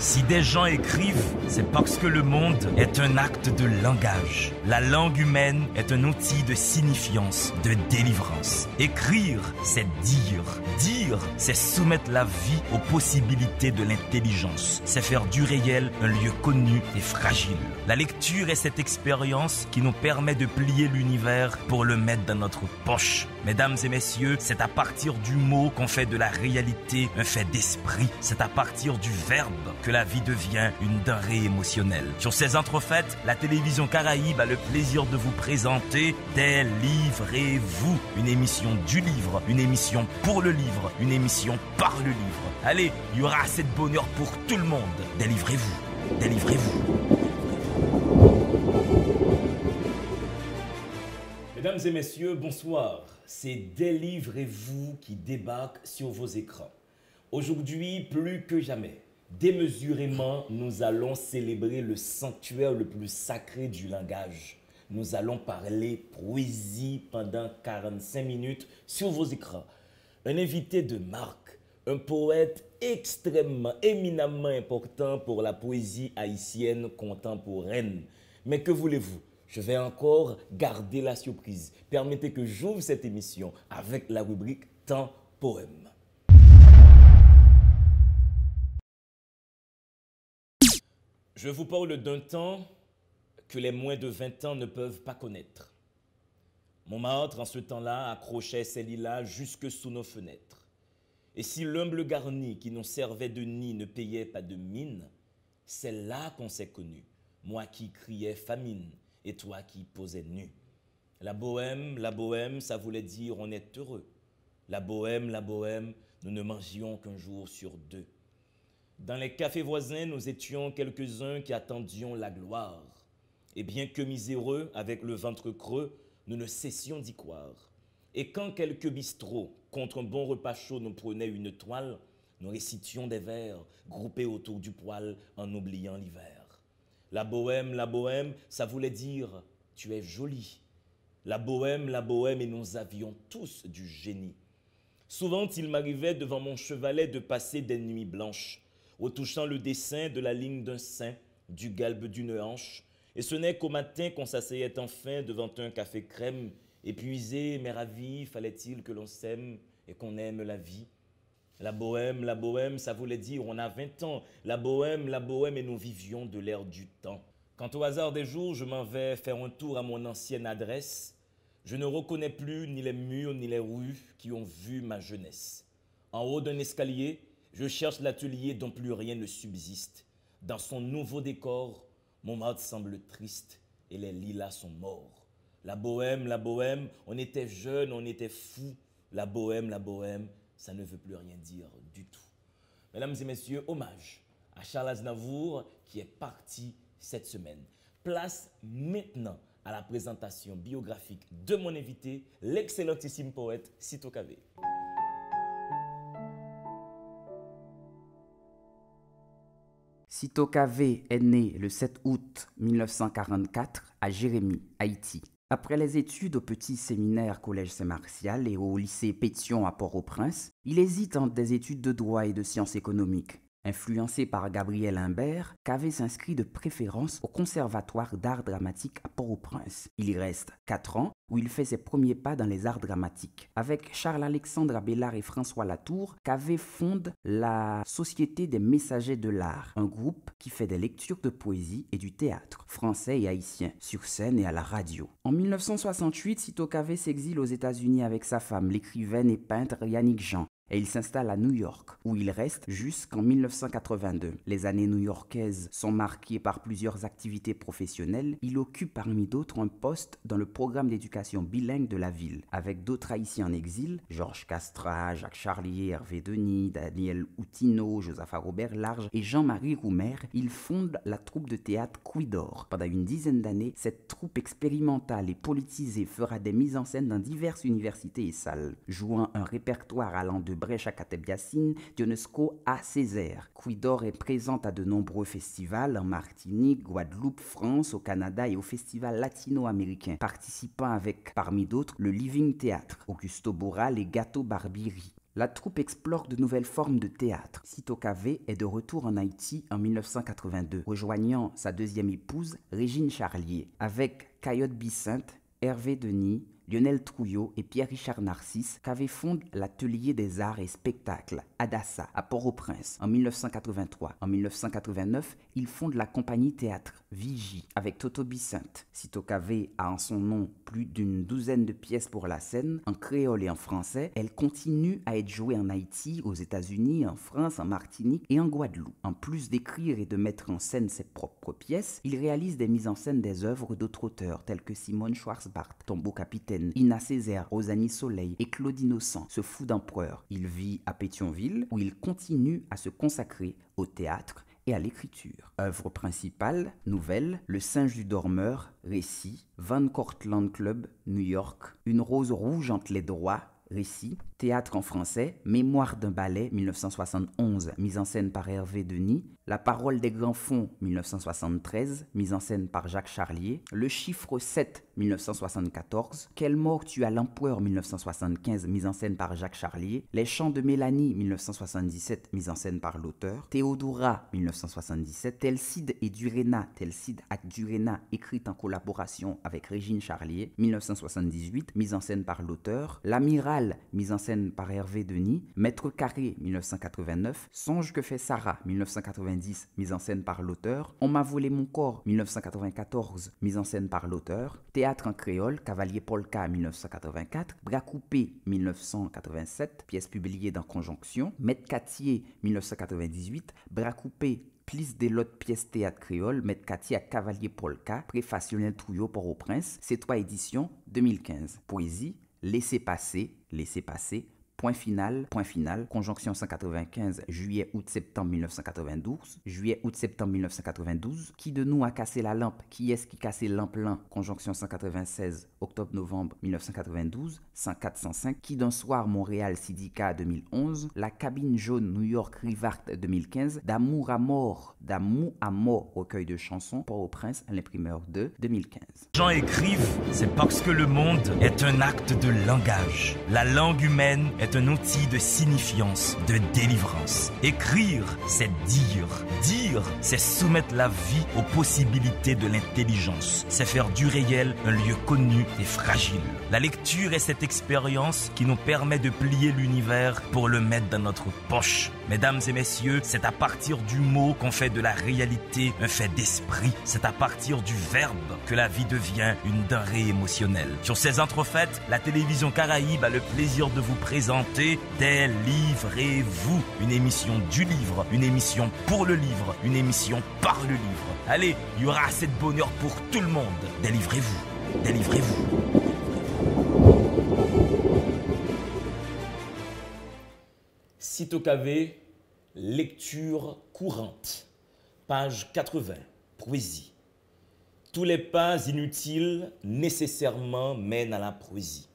Si des gens écrivent, c'est parce que le monde est un acte de langage. La langue humaine est un outil de signifiance, de délivrance. Écrire, c'est dire. Dire, c'est soumettre la vie aux possibilités de l'intelligence. C'est faire du réel un lieu connu et fragile. La lecture est cette expérience qui nous permet de plier l'univers pour le mettre dans notre poche. Mesdames et messieurs, c'est à partir du mot qu'on fait de la réalité un fait d'esprit. C'est à partir du verbe la vie devient une denrée émotionnelle. Sur ces entrefaites, la télévision Caraïbe a le plaisir de vous présenter Délivrez-vous, une émission du livre, une émission pour le livre, une émission par le livre. Allez, il y aura assez de bonheur pour tout le monde. Délivrez-vous, délivrez-vous. Mesdames et messieurs, bonsoir. C'est Délivrez-vous qui débarque sur vos écrans. Aujourd'hui, plus que jamais, Démesurément, nous allons célébrer le sanctuaire le plus sacré du langage. Nous allons parler poésie pendant 45 minutes sur vos écrans. Un invité de marque, un poète extrêmement, éminemment important pour la poésie haïtienne contemporaine. Mais que voulez-vous? Je vais encore garder la surprise. Permettez que j'ouvre cette émission avec la rubrique Temps poème. Je vous parle d'un temps que les moins de 20 ans ne peuvent pas connaître. Montmartre, en ce temps-là, accrochait ses lilas jusque sous nos fenêtres. Et si l'humble garni qui nous servait de nid ne payait pas de mine, c'est là qu'on s'est connu, moi qui criais famine et toi qui posais nu. La bohème, la bohème, ça voulait dire on est heureux. La bohème, la bohème, nous ne mangions qu'un jour sur deux. Dans les cafés voisins, nous étions quelques-uns qui attendions la gloire. Et bien que miséreux, avec le ventre creux, nous ne cessions d'y croire. Et quand quelques bistrots, contre un bon repas chaud, nous prenaient une toile, nous récitions des vers groupés autour du poêle en oubliant l'hiver. La bohème, la bohème, ça voulait dire tu es jolie. La bohème, la bohème, et nous avions tous du génie. Souvent, il m'arrivait devant mon chevalet de passer des nuits blanches retouchant le dessin de la ligne d'un sein, du galbe d'une hanche. Et ce n'est qu'au matin qu'on s'asseyait enfin devant un café crème, épuisé mais ravi, fallait-il que l'on s'aime et qu'on aime la vie? La bohème, la bohème, ça voulait dire on a 20 ans. La bohème, la bohème, et nous vivions de l'ère du temps. Quand au hasard des jours, je m'en vais faire un tour à mon ancienne adresse, je ne reconnais plus ni les murs ni les rues qui ont vu ma jeunesse. En haut d'un escalier, je cherche l'atelier dont plus rien ne subsiste. Dans son nouveau décor, Montmartre semble triste et les lilas sont morts. La bohème, la bohème, on était jeune, on était fou. La bohème, la bohème, ça ne veut plus rien dire du tout. Mesdames et messieurs, hommage à Charles Aznavour qui est parti cette semaine. Place maintenant à la présentation biographique de mon invité, l'excellentissime poète Sito Kavé. Sito Kavé est né le 7 août 1944 à Jérémy, Haïti. Après les études au petit séminaire Collège Saint-Martial et au lycée Pétion à Port-au-Prince, il hésite entre des études de droit et de sciences économiques. Influencé par Gabriel Imbert, Cavé s'inscrit de préférence au Conservatoire d'art dramatique à Port-au-Prince. Il y reste 4 ans où il fait ses premiers pas dans les arts dramatiques. Avec Charles-Alexandre Abélard et François Latour, Cavé fonde la Société des Messagers de l'Art, un groupe qui fait des lectures de poésie et du théâtre, français et haïtien, sur scène et à la radio. En 1968, Sito Cavé s'exile aux États-Unis avec sa femme, l'écrivaine et peintre Yannick Jean et il s'installe à New York, où il reste jusqu'en 1982. Les années new-yorkaises sont marquées par plusieurs activités professionnelles. Il occupe parmi d'autres un poste dans le programme d'éducation bilingue de la ville, avec d'autres haïtiens en exil, Georges Castra, Jacques Charlier, Hervé Denis, Daniel Outino, Josapha Robert Large et Jean-Marie Roumer. Il fonde la troupe de théâtre Quidor. Pendant une dizaine d'années, cette troupe expérimentale et politisée fera des mises en scène dans diverses universités et salles, jouant un répertoire allant de Brèche à Kateb-Yassine, Dionesco à Césaire. Quidor est présente à de nombreux festivals en Martinique, Guadeloupe, France, au Canada et au festival latino-américain, participant avec, parmi d'autres, le Living Theatre, Augusto Boral et Gato Barbiri. La troupe explore de nouvelles formes de théâtre. Sito Kavé est de retour en Haïti en 1982, rejoignant sa deuxième épouse, Régine Charlier, avec Cayotte Bicinte, Hervé Denis, Lionel Trouillot et Pierre-Richard Narcisse qu'avait fondé l'Atelier des Arts et Spectacles, Adassa, à Port-au-Prince, en 1983. En 1989, il fonde la compagnie théâtre Vigie avec Toto Bicinte. Sito Cavé a en son nom plus d'une douzaine de pièces pour la scène, en créole et en français. Elle continue à être jouée en Haïti, aux États-Unis, en France, en Martinique et en Guadeloupe. En plus d'écrire et de mettre en scène ses propres pièces, il réalise des mises en scène des œuvres d'autres auteurs tels que Simone Schwarzbart, Tombeau Capitaine, Ina Césaire, Rosalie Soleil et Claude Innocent, ce fou d'empereur. Il vit à Pétionville où il continue à se consacrer au théâtre et à l'écriture. Œuvre principale, nouvelle, Le singe du dormeur, récit, Van Cortlandt Club, New York, Une rose rouge entre les droits, récit, théâtre en français, Mémoire d'un ballet 1971, mise en scène par Hervé Denis, La parole des grands fonds 1973, mise en scène par Jacques Charlier, Le chiffre 7 1974, Quelle mort tue à l'empereur 1975, mise en scène par Jacques Charlier, Les chants de Mélanie 1977, mise en scène par l'auteur, Théodora 1977, Telcide et Durena, Telcide ak Durena, écrite en collaboration avec Régine Charlier. 1978, mise en scène par l'auteur, L'amiral, mise en scène par Hervé Denis, Maître Carré 1989, Songe que fait Sarah 1990, mise en scène par l'auteur, On m'a volé mon corps 1994, mise en scène par l'auteur, Théâtre en créole, Cavalier Polka 1984, Bras coupé 1987, pièce publiée dans Conjonction, Maître Catier 1998, Bras coupé Plis des lots pièces théâtre créole, Maître à Cavalier Polka, Préface Lionel Trouillot Port-au-Prince, C3 édition 2015. Poésie, Laissez passer, laissez passer, Point final, point final, conjonction 195, juillet, août, septembre 1992, juillet, août, septembre 1992, qui de nous a cassé la lampe, qui est-ce qui cassé lampe conjonction 196, octobre, novembre 1992, 104, 105, qui d'un soir, Montréal, Sidica 2011, la cabine jaune, New York, Rivart 2015, d'amour à mort, d'amour à mort, recueil de chansons, Port-au-Prince, l'imprimeur de 2015. Gens écrivent, c'est parce que le monde est un acte de langage. La langue humaine est un outil de signifiance, de délivrance. Écrire, c'est dire. Dire, c'est soumettre la vie aux possibilités de l'intelligence. C'est faire du réel un lieu connu et fragile. La lecture est cette expérience qui nous permet de plier l'univers pour le mettre dans notre poche. Mesdames et messieurs, c'est à partir du mot qu'on fait de la réalité un fait d'esprit. C'est à partir du verbe que la vie devient une denrée émotionnelle. Sur ces entrefaites, la télévision Caraïbe a le plaisir de vous présenter Délivrez-vous, une émission du livre, une émission pour le livre, une émission par le livre. Allez, il y aura assez de bonheur pour tout le monde. Délivrez-vous, délivrez-vous. Sito KV, lecture courante, page 80, poésie. Tous les pas inutiles nécessairement mènent à la poésie.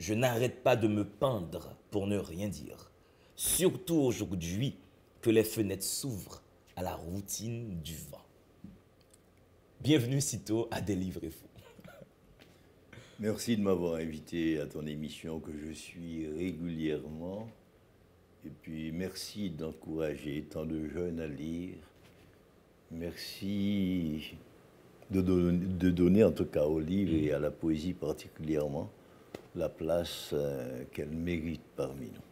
Je n'arrête pas de me pendre pour ne rien dire. Surtout aujourd'hui que les fenêtres s'ouvrent à la routine du vent. Bienvenue sitôt à Délivrez-vous. Merci de m'avoir invité à ton émission que je suis régulièrement. Et puis merci d'encourager tant de jeunes à lire. Merci de donner, en tout cas au livre et à la poésie particulièrement la place euh, qu'elle mérite parmi nous.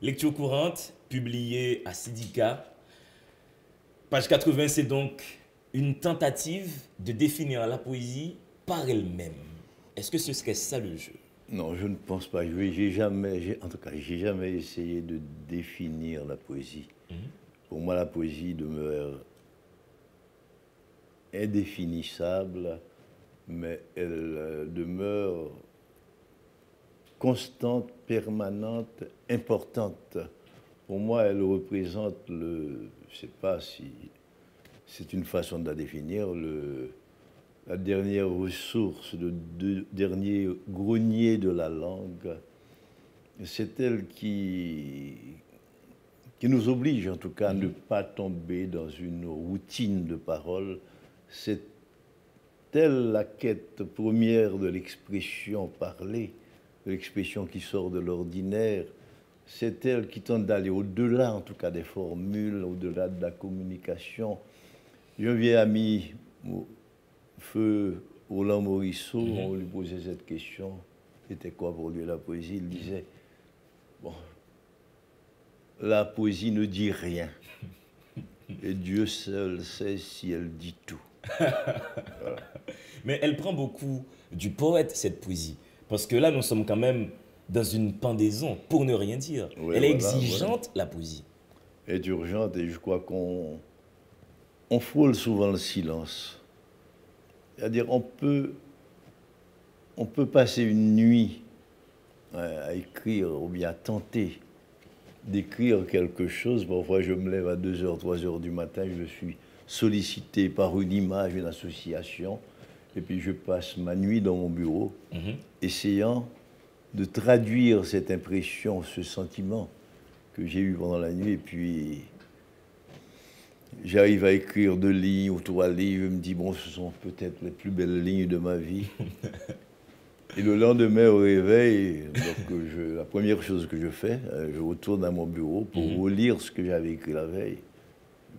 Lecture courante, publiée à Sidika. Page 80, c'est donc une tentative de définir la poésie par elle-même. Est-ce que ce serait ça le jeu? Non, je ne pense pas. J'ai jamais, en tout cas, j'ai jamais essayé de définir la poésie. Mhm. Pour moi, la poésie demeure indéfinissable, mais elle euh, demeure constante, permanente, importante. Pour moi, elle représente le, je ne sais pas si c'est une façon de la définir, le, la dernière ressource, le dernier grenier de la langue. C'est elle qui, qui nous oblige en tout cas à ne pas tomber dans une routine de parole. C'est elle la quête première de l'expression parlée l'expression qui sort de l'ordinaire, c'est elle qui tente d'aller au-delà, en tout cas, des formules, au-delà de la communication. J'ai un vieil ami, Feu Roland Morisseau, mhm. on lui posait cette question. C'était quoi pour lui la poésie? Il disait, bon, la poésie ne dit rien. Et Dieu seul sait si elle dit tout. Mais elle prend beaucoup du poète, cette poésie. Parce que là, nous sommes quand même dans une pendaison, pour ne rien dire. elle est exigeante, la poésie. Elle est urgente et je crois qu'on on frôle souvent le silence. C'est-à-dire, on peut, on peut passer une nuit à écrire ou bien à tenter d'écrire quelque chose. Parfois, je me lève à 2h, 3h du matin, je suis sollicité par une image, une association, et puis je passe ma nuit dans mon bureau, mhm. essayant de traduire cette impression, ce sentiment que j'ai eu pendant la nuit, et puis j'arrive à écrire deux lignes ou trois lignes, je me dis, bon, ce sont peut-être les plus belles lignes de ma vie. Et le lendemain au réveil, donc, la première chose que je fais, euh, je retourne à mon bureau pour mhm. relire ce que j'avais écrit la veille.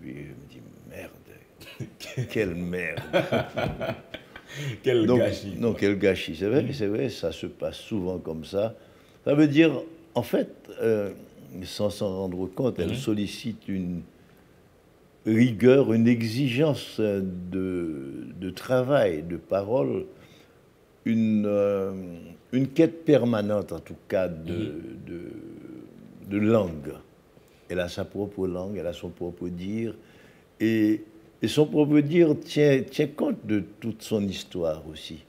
Et je me dis, merde, quelle merde. quel gâchis. Non, quel gâchis. C'est vrai, c'est vrai, ça se passe souvent comme ça. Ça veut dire, en fait, euh, sans s'en rendre compte, elle mhm. sollicite une rigueur, une exigence de, de travail, de parole une, euh, une quête permanente, en tout cas, de, mhm. de, de, langue. Elle a sa propre langue, elle a son propre dire. Et, et son propre dire tient, tient compte de toute son histoire aussi.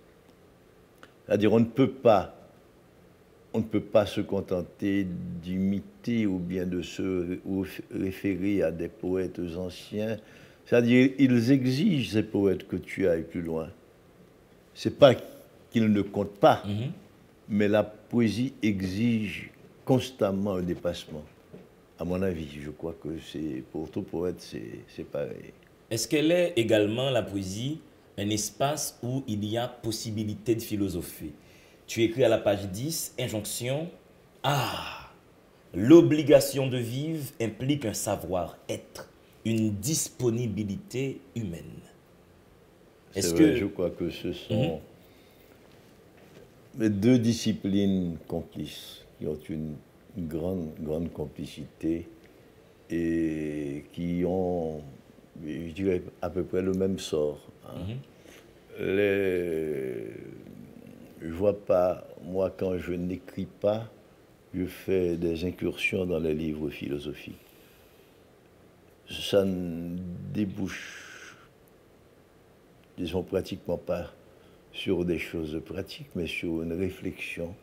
C'est-à-dire, on ne peut pas on ne peut pas se contenter d'imiter ou bien de se référer à des poètes anciens. C'est-à-dire, ils exigent, ces poètes, que tu ailles plus loin. C'est pas qu'il ne compte pas, mhm. mais la poésie exige constamment un dépassement. À mon avis, je crois que c'est pour tout poète, c'est pareil. Est-ce qu'elle est également, la poésie, un espace où il y a possibilité de philosopher? Tu écris à la page 10, injonction. Ah L'obligation de vivre implique un savoir-être, une disponibilité humaine. Est-ce que je crois que ce sont mhm deux disciplines complices qui ont une grande, grande complicité et qui ont, je dirais, à peu près le même sort. Hein. Les, je ne vois pas, moi, quand je n'écris pas, je fais des incursions dans les livres philosophiques. Ça ne débouche, disons, pratiquement pas sur des choses pratiques, mais sur une réflexion,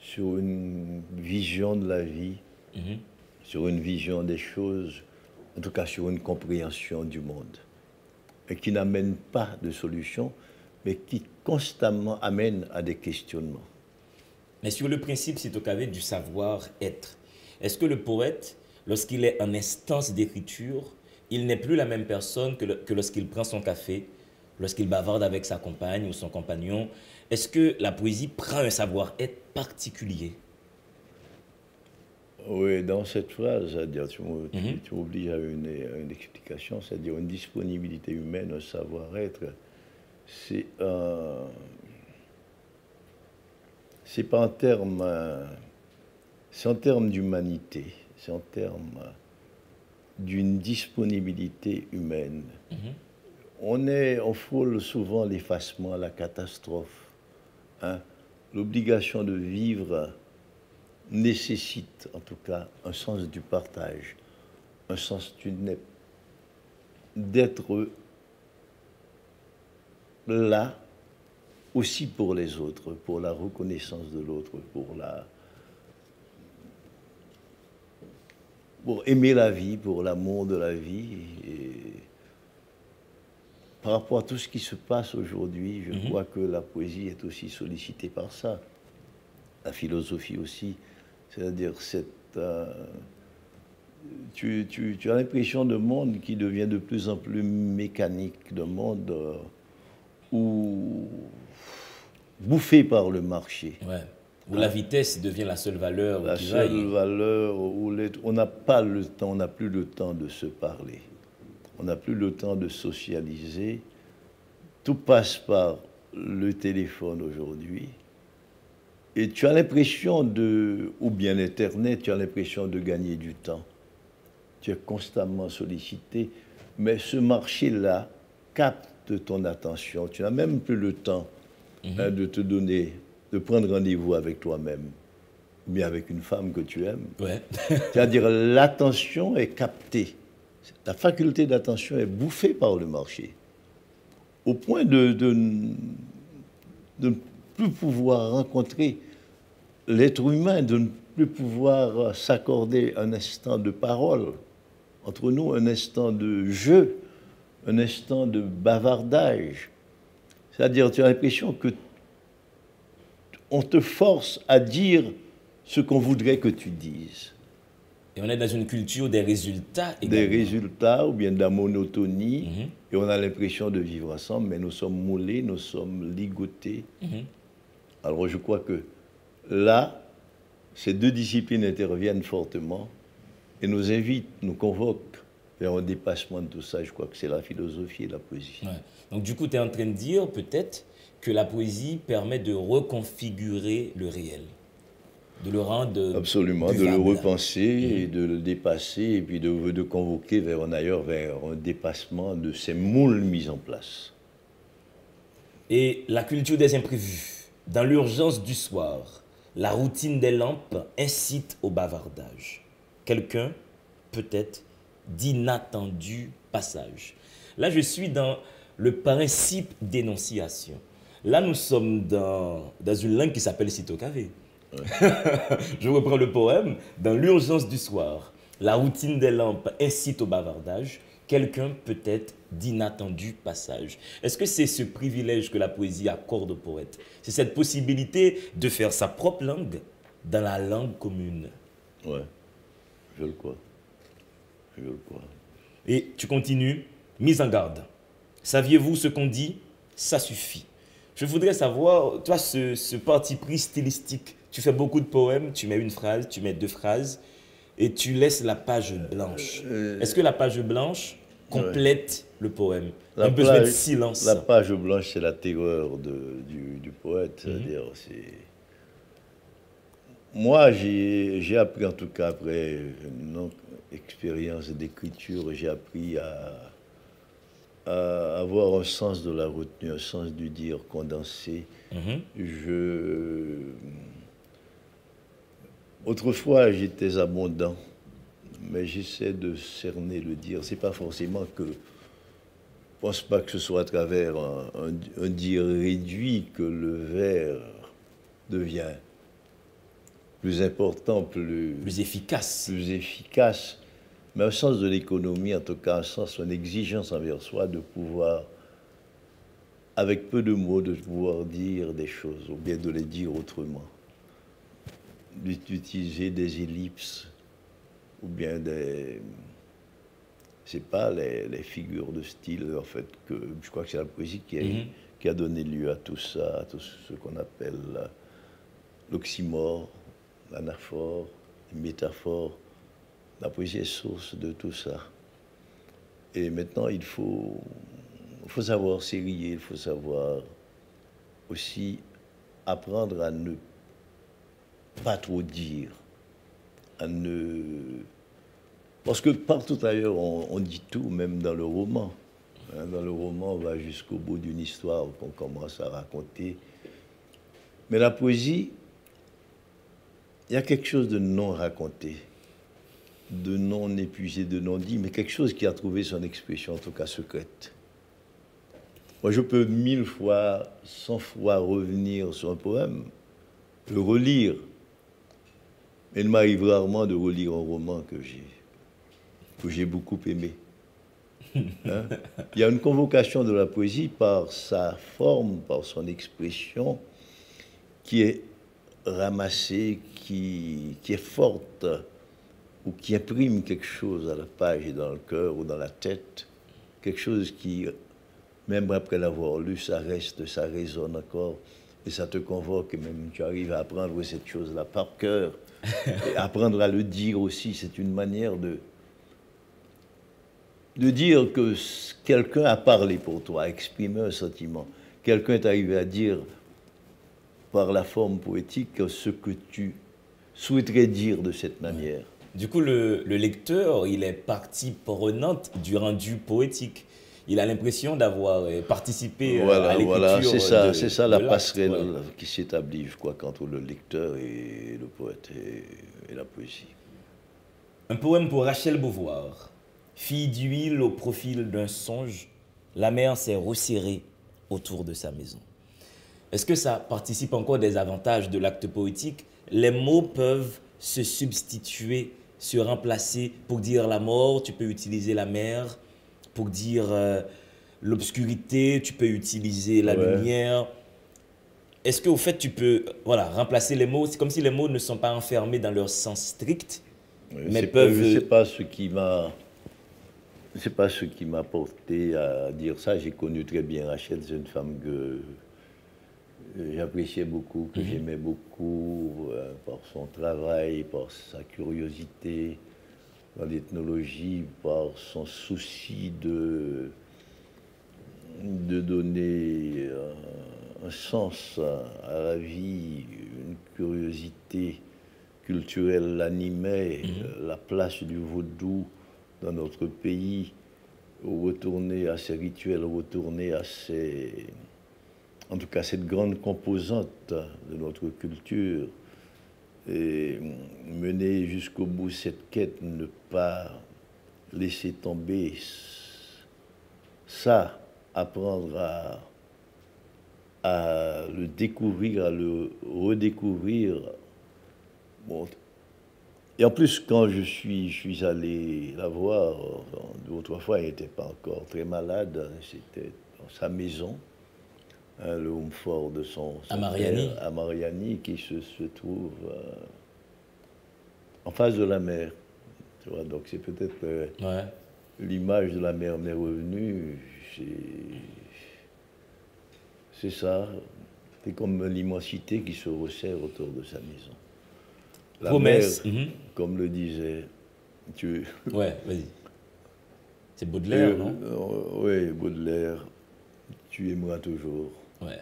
sur une vision de la vie, mhm. sur une vision des choses, en tout cas sur une compréhension du monde, et qui n'amène pas de solution, mais qui constamment amène à des questionnements. Mais sur le principe, au cas du savoir-être. Est-ce que le poète, lorsqu'il est en instance d'écriture, il n'est plus la même personne que lorsqu'il prend son café, lorsqu'il bavarde avec sa compagne ou son compagnon, est-ce que la poésie prend un savoir-être particulier? Oui, dans cette phrase, dire tu m'obliges mhm. à une, une, explication, c'est-à-dire une disponibilité humaine, un savoir-être. C'est pas en termes. C'est en termes d'humanité, c'est en termes d'une disponibilité humaine. Mhm on, est, on frôle souvent l'effacement, la catastrophe. Hein. L'obligation de vivre nécessite en tout cas un sens du partage, un sens du d'être là aussi pour les autres, pour la reconnaissance de l'autre, pour la pour aimer la vie, pour l'amour de la vie. Et, par rapport à tout ce qui se passe aujourd'hui, je mhm. crois que la poésie est aussi sollicitée par ça. La philosophie aussi. C'est-à-dire cette... Euh, tu, as l'impression d'un monde qui devient de plus en plus mécanique, d'un monde euh, où bouffé par le marché. Où la vitesse devient la seule valeur La qui seule vaille. valeur où les- on n'a pas le temps, on n'a plus le temps de se parler. On n'a plus le temps de socialiser. Tout passe par le téléphone aujourd'hui. Et tu as l'impression de, ou bien Internet, tu as l'impression de gagner du temps. Tu es constamment sollicité, mais ce marché-là capte ton attention. Tu n'as même plus le temps hein, de te donner, de prendre rendez-vous avec toi-même, ou bien avec une femme que tu aimes. Ouais. C'est-à-dire l'attention est captée. La faculté d'attention est bouffée par le marché. Au point de, de, de plus pouvoir rencontrer l'être humain, de ne plus pouvoir s'accorder un instant de parole entre nous, un instant de jeu, un instant de bavardage. C'est-à-dire, tu as l'impression que on te force à dire ce qu'on voudrait que tu dises. Et on est dans une culture des résultats Des résultats ou bien de la monotonie, Mhm. et on a l'impression de vivre ensemble, mais nous sommes moulés, nous sommes ligotés. Mhm. Alors je crois que là, ces deux disciplines interviennent fortement et nous invitent, nous convoquent vers un dépassement de tout ça. Je crois que c'est la philosophie et la poésie. Ouais. Donc du coup, tu es en train de dire peut-être que la poésie permet de reconfigurer le réel, de le rendre Absolument, de le repenser et de le dépasser et puis de, de convoquer vers un ailleurs, vers un dépassement de ces moules mis en place. Et la culture des imprévus, dans l'urgence du soir, la routine des lampes incite au bavardage. Quelqu'un, peut-être, d'inattendu passage. Là, je suis dans le principe d'énonciation. Là, nous sommes dans, dans une langue qui s'appelle Sitokavé. je reprends le poème. Dans l'urgence du soir, la routine des lampes incite au bavardage. Quelqu'un peut-être d'inattendu passage. Est-ce que c'est ce privilège que la poésie accorde au poète? C'est cette possibilité de faire sa propre langue dans la langue commune. Ouais, je le crois. Je le crois. Et tu continues, mise en garde. Saviez-vous ce qu'on dit? Ça suffit. Je voudrais savoir, toi, ce, ce parti pris stylistique, tu fais beaucoup de poèmes, tu mets une phrase, tu mets deux phrases, et tu laisses la page blanche. Euh, Est-ce que la page blanche complète le poème La Un besoin de plage- silence. La page blanche, c'est la terreur de- du, du poète. Mhm. Moi, j'ai appris, en tout cas, après une longue expérience d'écriture, j'ai appris à, à avoir un sens de la retenue, un sens du dire condensé. Mhm. Je. Autrefois, j'étais abondant, mais j'essaie de cerner le dire. C'est pas forcément que. Je pense pas que ce soit à travers un, un- un dire réduit que le vers devient plus important, plus, Plus efficace. plus efficace, mais un sens de l'économie, en tout cas un sens, une exigence envers soi de pouvoir, avec peu de mots, de pouvoir dire des choses, ou bien de les dire autrement. D'utiliser des ellipses, ou bien des... C'est pas les, les figures de style, en fait, que je crois que c'est la poésie qui a, Mhm. qui a donné lieu à tout ça, à tout ce qu'on appelle l'oxymore, l'anaphore, les métaphores. La poésie est source de tout ça. Et maintenant, il faut, faut savoir s'érier, il faut savoir aussi apprendre à ne pas trop dire, à ne... Parce que partout ailleurs, on, dit tout, même dans le roman. Hein, Dans le roman, on va jusqu'au bout d'une histoire qu'on commence à raconter. Mais la poésie, il y a quelque chose de non raconté, de non épuisé, de non dit, mais quelque chose qui a trouvé son expression, en tout cas secrète. Moi, je peux mille fois, cent fois revenir sur un poème, le relire. Il m'arrive rarement de relire un roman que j'ai que j'ai beaucoup aimé. Hein? Il y a une convocation de la poésie par sa forme, par son expression, qui est ramassée, qui, qui est forte, ou qui imprime quelque chose à la page et dans le cœur ou dans la tête, quelque chose qui, même après l'avoir lu, ça reste, ça résonne encore. et ça te convoque, et même tu arrives à apprendre cette chose-là par cœur, et apprendre à le dire aussi, c'est une manière de, de dire que quelqu'un a parlé pour toi, a exprimé un sentiment. Quelqu'un est arrivé à dire par la forme poétique ce que tu souhaiterais dire de cette manière. Du coup, le, lecteur, il est partie prenante du rendu poétique. Il a l'impression d'avoir euh, participé euh, à l'écriture. Voilà, c'est ça, c'est ça la passerelle qui s'établit, je crois, entre le lecteur et le poète et la poésie. Un poème pour Rachel Beauvoir. Fille d'huile au profil d'un songe, la mer s'est resserrée autour de sa maison. Est-ce que ça participe encore des avantages de l'acte poétique? Les mots peuvent se substituer, se remplacer. Pour dire la mort, tu peux utiliser la mer. Pour dire euh, l'obscurité, tu peux utiliser la lumière. Est-ce qu'au fait, tu peux voilà, remplacer les mots? C'est comme si les mots ne sont pas enfermés dans leur sens strict, mais peuvent... Je ne sais pas ce qui m'a c'est pas ce qui m'a porté à dire ça. J'ai connu très bien Rachel, c'est une femme que j'appréciais beaucoup, que mhm. j'aimais beaucoup euh, par son travail, par sa curiosité dans l'ethnologie, par son souci de, de donner un sens à, la vie, une curiosité culturelle l'animait, mhm. euh, la place du vaudou dans notre pays, retourner à ces rituels, retourner à ces, en tout cas cette grande composante de notre culture, et mener jusqu'au bout cette quête, ne pas laisser tomber ça, apprendre à, le découvrir, à le redécouvrir. Et en plus, quand je suis, je suis allé la voir, deux ou trois fois, elle n'était pas encore très malade, c'était dans sa maison, hein, le home fort de son, à Mariani, à Mariani, qui se, se trouve euh, en face de la mer. Tu vois, donc c'est peut-être euh, l'image de la mer m'est revenue. C'est ça, c'est comme l'immensité qui se resserre autour de sa maison. La Promesse. Mhm. comme le disait. Tu... Ouais, vas-y. C'est Baudelaire, non? Oui, Baudelaire. Tu aimeras toujours ouais.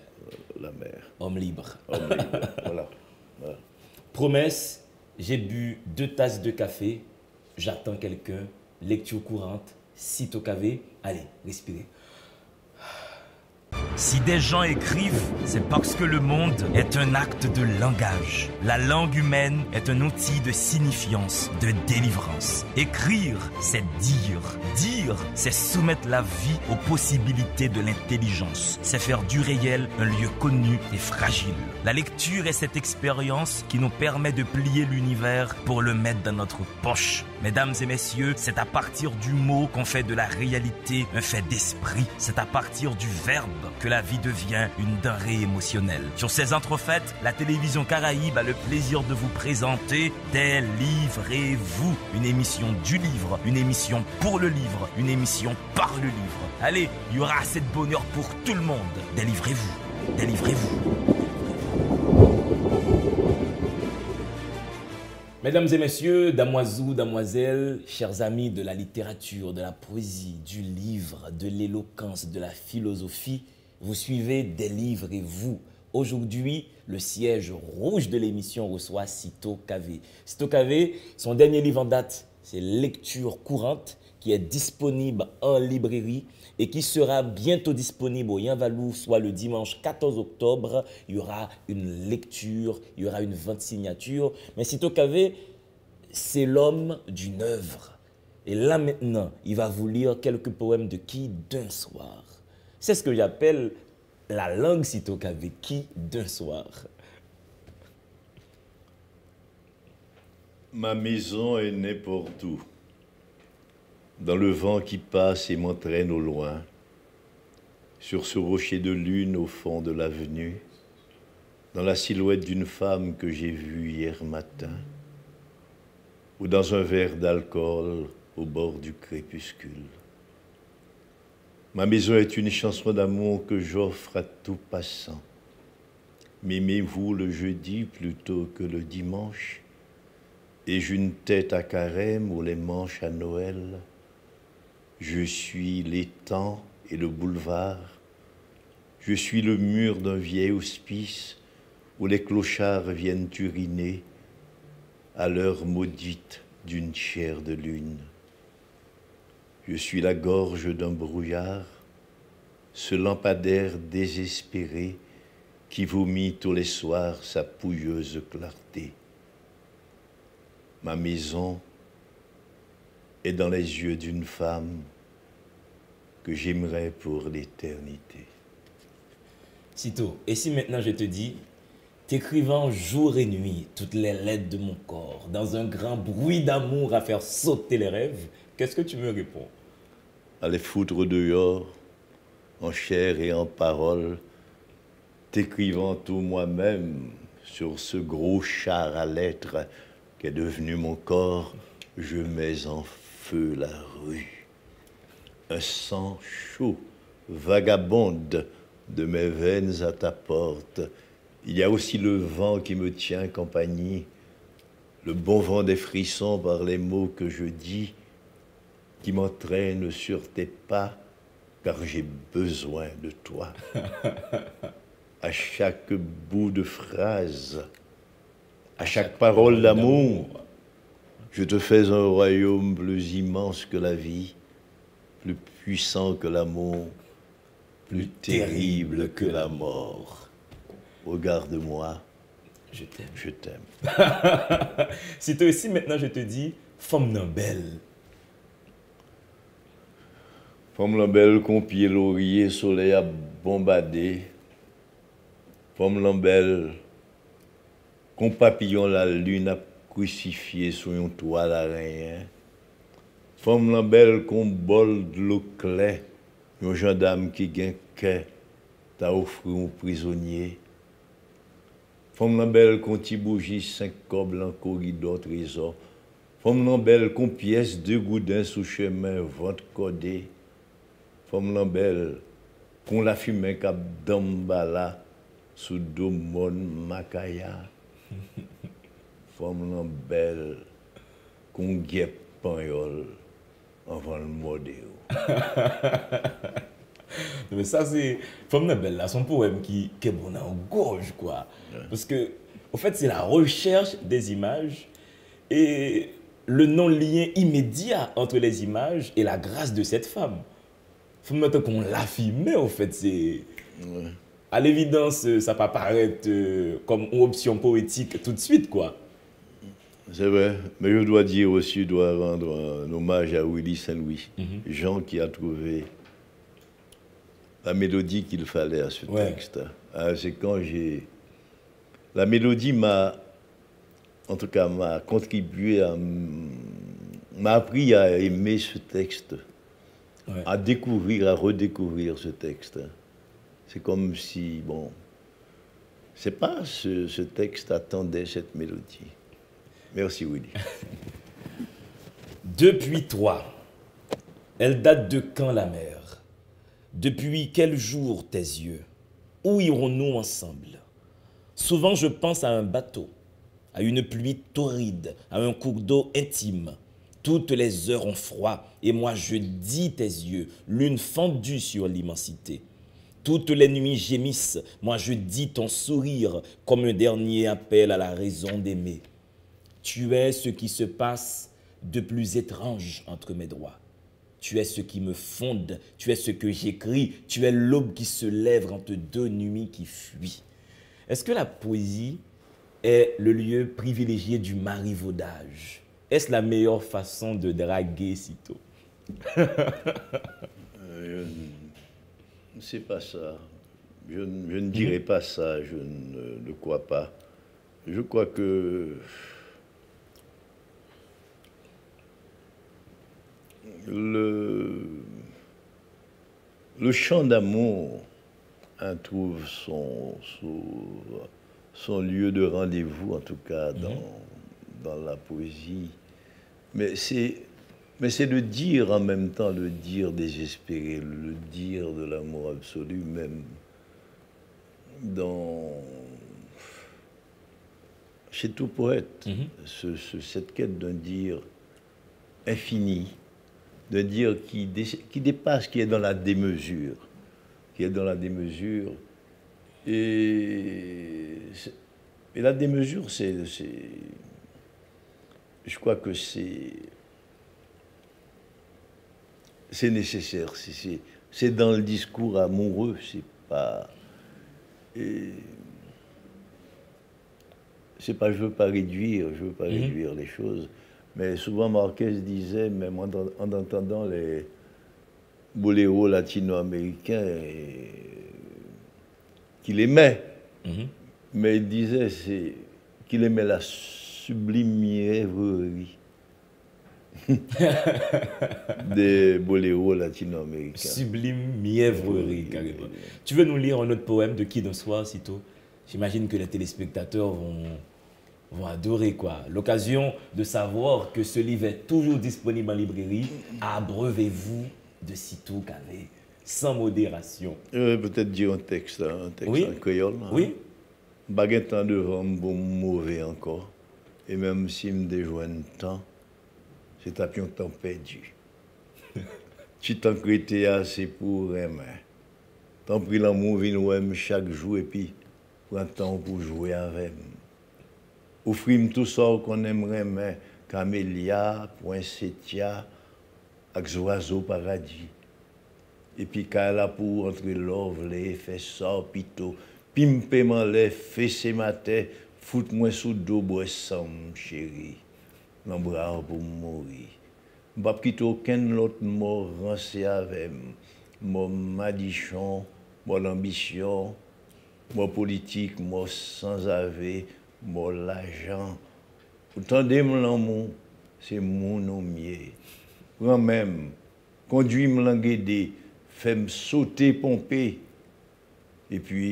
La mer. Homme libre. Homme libre. voilà. Promesse, j'ai bu deux tasses de café, j'attends quelqu'un, lecture courante, site au cavé. Allez, respirez. Si des gens écrivent, c'est parce que le monde est un acte de langage. La langue humaine est un outil de signifiance, de délivrance. Écrire, c'est dire. Dire, c'est soumettre la vie aux possibilités de l'intelligence. C'est faire du réel un lieu connu et fragile. La lecture est cette expérience qui nous permet de plier l'univers pour le mettre dans notre poche. Mesdames et messieurs, c'est à partir du mot qu'on fait de la réalité un fait d'esprit. C'est à partir du verbe que la vie devient une denrée émotionnelle. Sur ces entrefaites, la télévision Caraïbe a le plaisir de vous présenter Délivrez-vous, une émission du livre, une émission pour le livre, une émission par le livre. Allez, il y aura assez de bonheur pour tout le monde. Délivrez-vous, délivrez-vous. Mesdames et messieurs, damoisous, damoiselles, chers amis de la littérature, de la poésie, du livre, de l'éloquence, de la philosophie, vous suivez des livres et vous. Aujourd'hui, le siège rouge de l'émission reçoit Cito Kavé. Cito Kavé, son dernier livre en date, c'est Lecture courante, qui est disponible en librairie et qui sera bientôt disponible au Yinvalou, soit le dimanche 14 octobre. Il y aura une lecture, il y aura une vente signature. Mais Cito Kavé, c'est l'homme d'une œuvre. Et là maintenant, il va vous lire quelques poèmes de qui d'un soir. C'est ce que j'appelle la langue sitôt qu'avec qui d'un soir. Ma maison est n'importe où, dans le vent qui passe et m'entraîne au loin, sur ce rocher de lune au fond de l'avenue, dans la silhouette d'une femme que j'ai vue hier matin, ou dans un verre d'alcool au bord du crépuscule. Ma maison est une chanson d'amour que j'offre à tout passant. M'aimez-vous le jeudi plutôt que le dimanche? Ai-je une tête à carême ou les manches à Noël? Je suis l'étang et le boulevard. Je suis le mur d'un vieil hospice où les clochards viennent uriner à l'heure maudite d'une chair de lune. Je suis la gorge d'un brouillard, ce lampadaire désespéré qui vomit tous les soirs sa pouilleuse clarté. Ma maison est dans les yeux d'une femme que j'aimerais pour l'éternité. Sitôt, et si maintenant je te dis, t'écrivant jour et nuit toutes les lettres de mon corps, dans un grand bruit d'amour à faire sauter les rêves, qu'est-ce que tu me réponds? À les foutre dehors, en chair et en parole, t'écrivant tout moi-même sur ce gros char à lettres qu'est devenu mon corps, je mets en feu la rue. Un sang chaud vagabonde de mes veines à ta porte. Il y a aussi le vent qui me tient compagnie, le bon vent des frissons par les mots que je dis, qui m'entraîne sur tes pas, car j'ai besoin de toi. à chaque bout de phrase, à chaque parole d'amour, je te fais un royaume plus immense que la vie, plus puissant que l'amour, plus terrible que la mort. Regarde-moi. Je t'aime. Je t'aime. si toi aussi maintenant je te dis, femme non belle. Femme la belle laurier, soleil a bombardé. Femme la belle qu'on papillon la lune a crucifié sur une toile à rien. Fom lan bel kon bol dlou kle, yon jandam ki gen ke, ta ofri yon prizonye. Fom lan bel kon ti bouji, senk kob lan korido trezor. Fom lan bel kon piyes de goudin sou chemen vant kode. Fom lan bel kon la fumen kap dambala sou domon makaya. Fom lan bel kon gyep panyol. Avant le modèle. Mais ça, c'est. Femme non belle, là, son poème qui, qui est bon en gorge, quoi. Parce que, au fait, c'est la recherche des images et le non-lien immédiat entre les images et la grâce de cette femme. Faut maintenant qu'on l'affirme, au fait, c'est. À l'évidence, ça peut paraître euh, comme une option poétique tout de suite, quoi. C'est vrai, mais je dois dire aussi, je dois rendre un hommage à Willy Saint-Louis, Jean qui a trouvé la mélodie qu'il fallait à ce Ouais. texte. Ah, c'est quand j'ai... La mélodie m'a, en tout cas, m'a contribué à... m'a appris à aimer ce texte, Ouais. à découvrir, à redécouvrir ce texte. C'est comme si, bon, c'est pas ce, ce texte attendait cette mélodie. Merci Willy. Depuis toi, elle date de quand la mer Depuis quel jour tes yeux? Où irons-nous ensemble? Souvent je pense à un bateau, à une pluie torride, à un cours d'eau intime. Toutes les heures ont froid et moi je dis tes yeux, lune fendue sur l'immensité. Toutes les nuits gémissent, moi je dis ton sourire comme un dernier appel à la raison d'aimer. Tu es ce qui se passe de plus étrange entre mes doigts. Tu es ce qui me fonde, tu es ce que j'écris, tu es l'aube qui se lève entre deux nuits qui fuient. Est-ce que la poésie est le lieu privilégié du marivaudage? Est-ce la meilleure façon de draguer sitôt? Euh, sais pas ça. Je, ne- je ne dirais pas ça, je ne crois pas. Je crois que le, le chant d'amour hein, trouve son, son, son lieu de rendez-vous, en tout cas dans, dans la poésie. Mais c'est, mais c'est le dire en même temps, le dire désespéré, le dire de l'amour absolu, même dans, chez tout poète, ce- ce- cette quête d'un dire infini, d'un dire qui, dé- qui dépasse, qui est dans la démesure, qui est dans la démesure. Et, la démesure, c'est, je crois que c'est, c'est nécessaire. C'est, dans le discours amoureux, c'est pas. c'est pas, je veux pas réduire, je veux pas Mhm. réduire les choses, mais souvent Marquez disait, même en, en entendant les boléros latino-américains, qu'il aimait, Mhm. mais il disait qu'il aimait la sublime mièvrerie des boléros latino-américains. Sublime mièvrerie, carrément. Tu veux nous lire un autre poème de qui d'un soir, sitôt J'imagine que les téléspectateurs vont, vont adorer, quoi. L'occasion de savoir que ce livre est toujours disponible en librairie. Abreuvez-vous de sitôt qu'avec, sans modération. Euh, Peut-être dire un texte, hein, un texte Oui. en créole. hein. Oui Baguette en devant, bon mauvais encore. Et même si me déjoigne tant, c'est à pion temps perdu. tu t'en assez pour aimer. T'en pris l'amour, vin chaque jour et puis prends temps pour jouer avec. Ofrim tout sa ou konen mremen, kamelia, poinsetya, ak zoazo paradis. Epi ka la pou entre lov le, fe sa ou pito, pimpeman le, fe se mate, fout mwen sou do bwe sam, chéri. Nan bra ou pou mori. Mbap kito ken lot mor ranse avem, mor madichon, mor l'ambisyon, mor politik, mor sans avey, mol l'ajan. Ou tande m lan moun, se moun ou mye. Pran mèm, kondwi m lan gede, fèm sote pompe. E pi,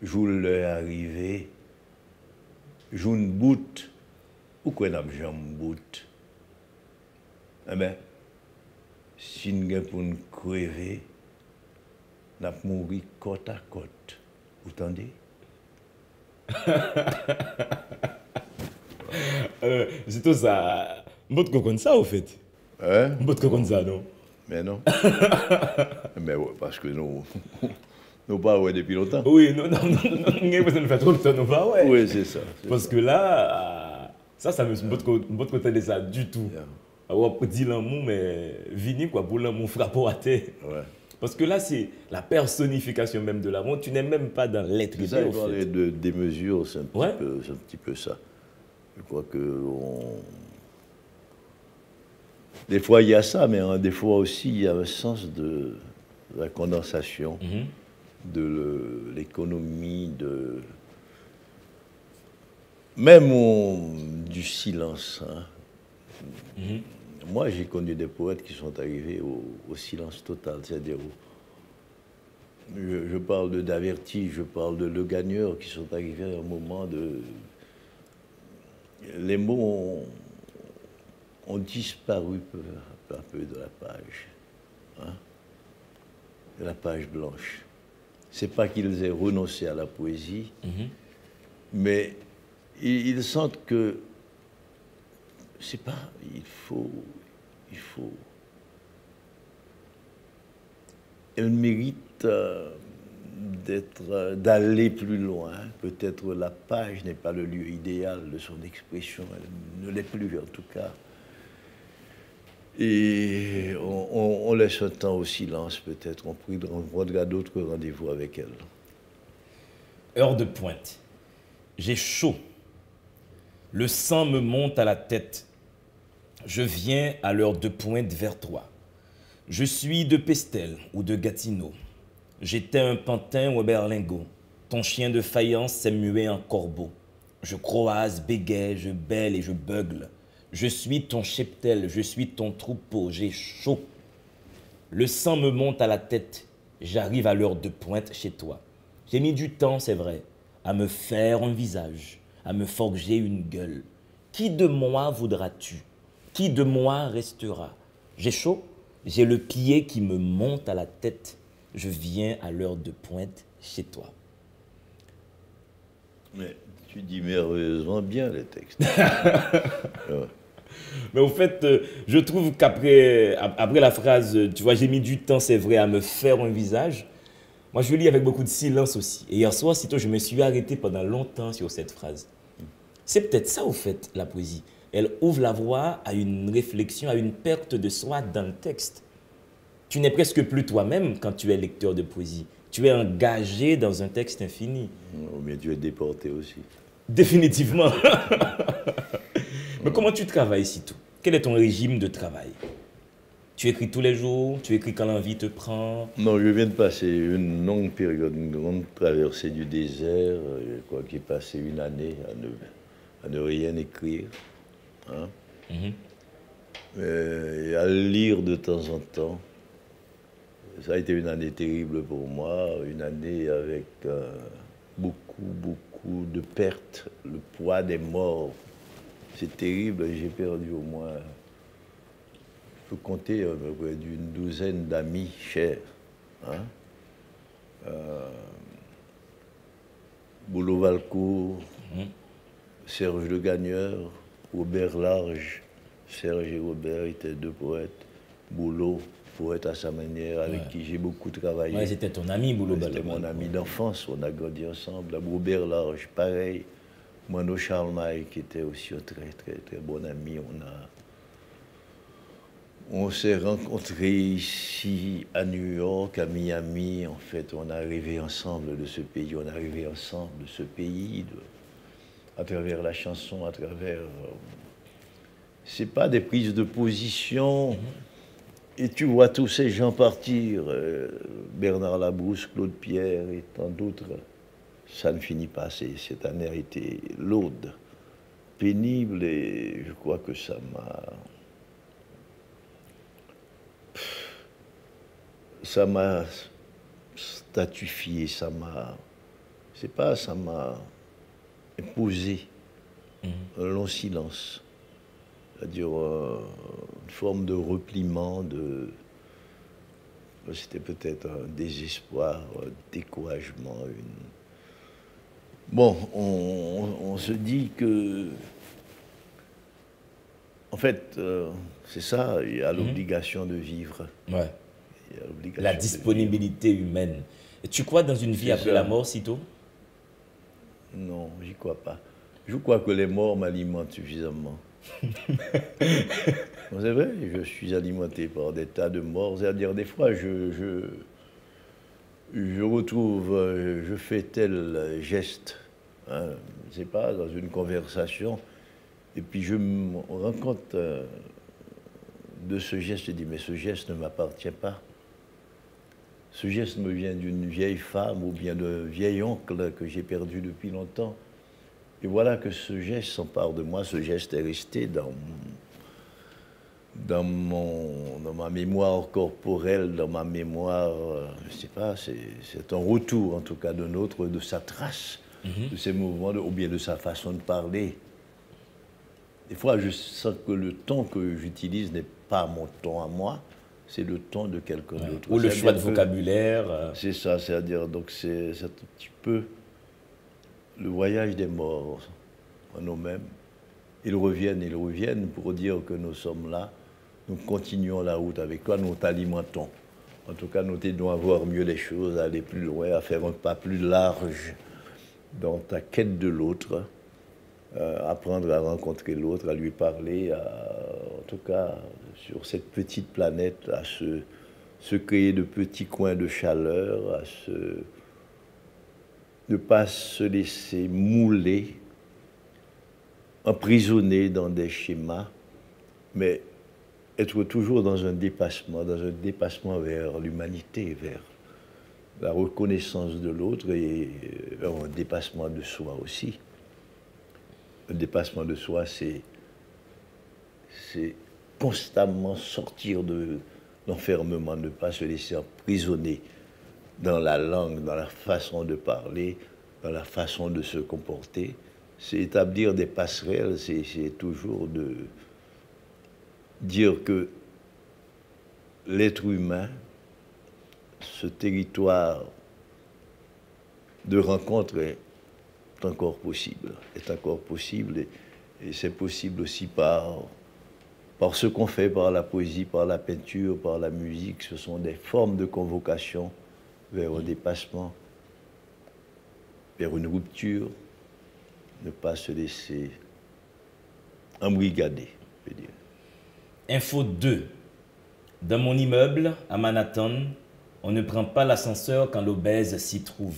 joul lè arrive, joun bout, ou kwen ap jan bout. Eh e bè, sin gen pou n kreve, nap mouri kot a kot. Ou tande? Euh, C'est tout ça. Mbot qu'on ça, au fait. Hein? Mbot qu'on ça, non? Mais non. Mais ouais, parce que nous, nous pas ouais depuis longtemps. Oui, non, non, non, besoin de faire trop temps, non, pas, ouais. Oui, c'est ça. Parce que là, ça, ça me mbot côté de ça du tout. Alors, on dit l'amour, mais vini, quoi, pour l'amour frappant à terre. ça. Ouais. Parce que là, c'est la personnification même de l'amour. Tu n'es même pas dans l'être C'est ça, fait. de démesure, c'est un, petit Ouais. peu- c'est un petit peu ça. Je crois que on- des fois il y a ça, mais hein, des fois aussi il y a un sens de la condensation, Mhm. de l'économie, de même du silence. hein. Mhm. Moi, j'ai connu des poètes qui sont arrivés au, au silence total, c'est-à-dire je, je parle de Daverti, je parle de Le Gagneur, qui sont arrivés à un moment de... Les mots ont, ont disparu peu à peu, à peu de la page, hein, de la page blanche. C'est pas qu'ils aient renoncé à la poésie, Mhm. mais ils, ils sentent que c'est pas. Il faut. Il faut. Elle mérite euh, euh, d'aller plus loin. Peut-être la page n'est pas le lieu idéal de son expression. Elle ne l'est plus en tout cas. Et on, laisse un temps au silence peut-être. On, on prendra d'autres rendez-vous avec elle. Heure de pointe. J'ai chaud. Le sang me monte à la tête. Je viens à l'heure de pointe vers toi. Je suis de Pestel ou de Gatineau. J'étais un pantin ou un berlingot. Ton chien de faïence s'est mué en corbeau. Je croise, bégaye, je bêle et je beugle. Je suis ton cheptel, je suis ton troupeau, j'ai chaud. Le sang me monte à la tête. J'arrive à l'heure de pointe chez toi. J'ai mis du temps, c'est vrai, à me faire un visage, à me forger une gueule. Qui de moi voudras-tu? Qui de moi restera? J'ai chaud, j'ai le pied qui me monte à la tête. Je viens à l'heure de pointe chez toi. Mais Tu dis merveilleusement bien les textes. Mais au fait, euh, je trouve qu'après après la phrase, tu vois, j'ai mis du temps, c'est vrai, à me faire un visage. Moi, je lis avec beaucoup de silence aussi. Et hier soir, sitôt, je me suis arrêté pendant longtemps sur cette phrase. C'est peut-être ça, au fait, la poésie. Elle ouvre la voie à une réflexion, à une perte de soi dans le texte. Tu n'es presque plus toi-même quand tu es lecteur de poésie. Tu es engagé dans un texte infini. mais tu es déporté aussi. Définitivement. mais comment tu travailles, Sito Quel est ton régime de travail? Tu écris tous les jours? Tu écris quand l'envie te prend? Non, je viens de passer une longue période, une grande traversée du désert. Je crois qu'il passé une année à ne, rien écrire. Hein? Mhm. et à lire de temps en temps. Ça a été une année terrible pour moi, une année avec euh, beaucoup, beaucoup de pertes, le poids des morts. C'est terrible, j'ai perdu au moins peux compter euh, d'une douzaine d'amis chers. Hein? Euh, Boulot Valcourt, mmh. Serge Le Gagneur, Robert Large. Serge et Robert étaient deux poètes. Boulot, poète à sa manière, avec qui j'ai beaucoup travaillé. Ouais, c'était ton ami, Boulot C'était mon ami d'enfance, on a grandi ensemble. Robert Large, pareil. Mano Charlemagne, qui était aussi un très, très, très bon ami. On a on s'est rencontrés ici à New York, à Miami. En fait, on est arrivé ensemble de ce pays. On est arrivé ensemble de ce pays à travers la chanson, à travers. Euh, c'est pas des prises de position. Et tu vois tous ces gens partir, euh, Bernard Labrousse, Claude Pierre et tant d'autres. Ça ne finit pas. Cette année a été lourde, pénible et je crois que ça m'a ça m'a statifié, ça m'a, c'est pas, ça m'a imposé mhm. un long silence, c'est-à-dire euh, une forme de repliement, de, c'était peut-être un désespoir, un découragement, une... Bon, on, se dit que, en fait, euh, c'est ça, il y a mhm. l'obligation de vivre. Ouais la disponibilité humaine. Et tu crois dans une vie après la mort, sitôt Non, j'y crois pas. Je crois que les morts m'alimentent suffisamment. C'est vrai, je suis alimenté par des tas de morts. C'est-à-dire, des fois, je, je, je, retrouve, je fais tel geste, hein, je sais pas, dans une conversation, et puis je me rends compte euh, de ce geste, je dis, mais ce geste ne m'appartient pas. Ce geste me vient d'une vieille femme ou bien d'un vieil oncle que j'ai perdu depuis longtemps. Et voilà que ce geste s'empare de moi, ce geste est resté dans, dans, mon, dans ma mémoire corporelle, dans ma mémoire, euh, je ne sais pas, c'est un retour en tout cas de notre, de sa trace, mhm. de ses mouvements, ou bien de sa façon de parler. Des fois, je sens que le ton que j'utilise n'est pas mon ton à moi, c'est le ton de quelqu'un d'autre. Ou le choix de vocabulaire. Euh. C'est ça, c'est-à-dire, donc c'est un petit peu le voyage des morts en nous-mêmes. Ils reviennent, ils reviennent pour dire que nous sommes là, nous continuons la route avec toi, nous t'alimentons. En tout cas, nous t'aidons à voir mieux les choses, à aller plus loin, à faire un pas plus large dans ta quête de l'autre, euh, apprendre à rencontrer l'autre, à lui parler, en tout cas sur cette petite planète, à se, créer de petits coins de chaleur, à se, ne pas se laisser mouler, emprisonner dans des schémas, mais être toujours dans un dépassement, dans un dépassement vers l'humanité, vers la reconnaissance de l'autre et un dépassement de soi aussi. Un dépassement de soi, c'est constamment sortir de l'enfermement, ne pas se laisser emprisonner dans la langue, dans la façon de parler, dans la façon de se comporter. C'est établir des passerelles, c'est toujours de dire que l'être humain, ce territoire de rencontre encore possible, est encore possible, et, c'est possible aussi par, par ce qu'on fait, par la poésie, par la peinture, par la musique. Ce sont des formes de convocation vers un dépassement, vers une rupture, ne pas se laisser embrigader, je veux dire. Info 2. Dans mon immeuble, à Manhattan, on ne prend pas l'ascenseur quand l'obèse s'y trouve.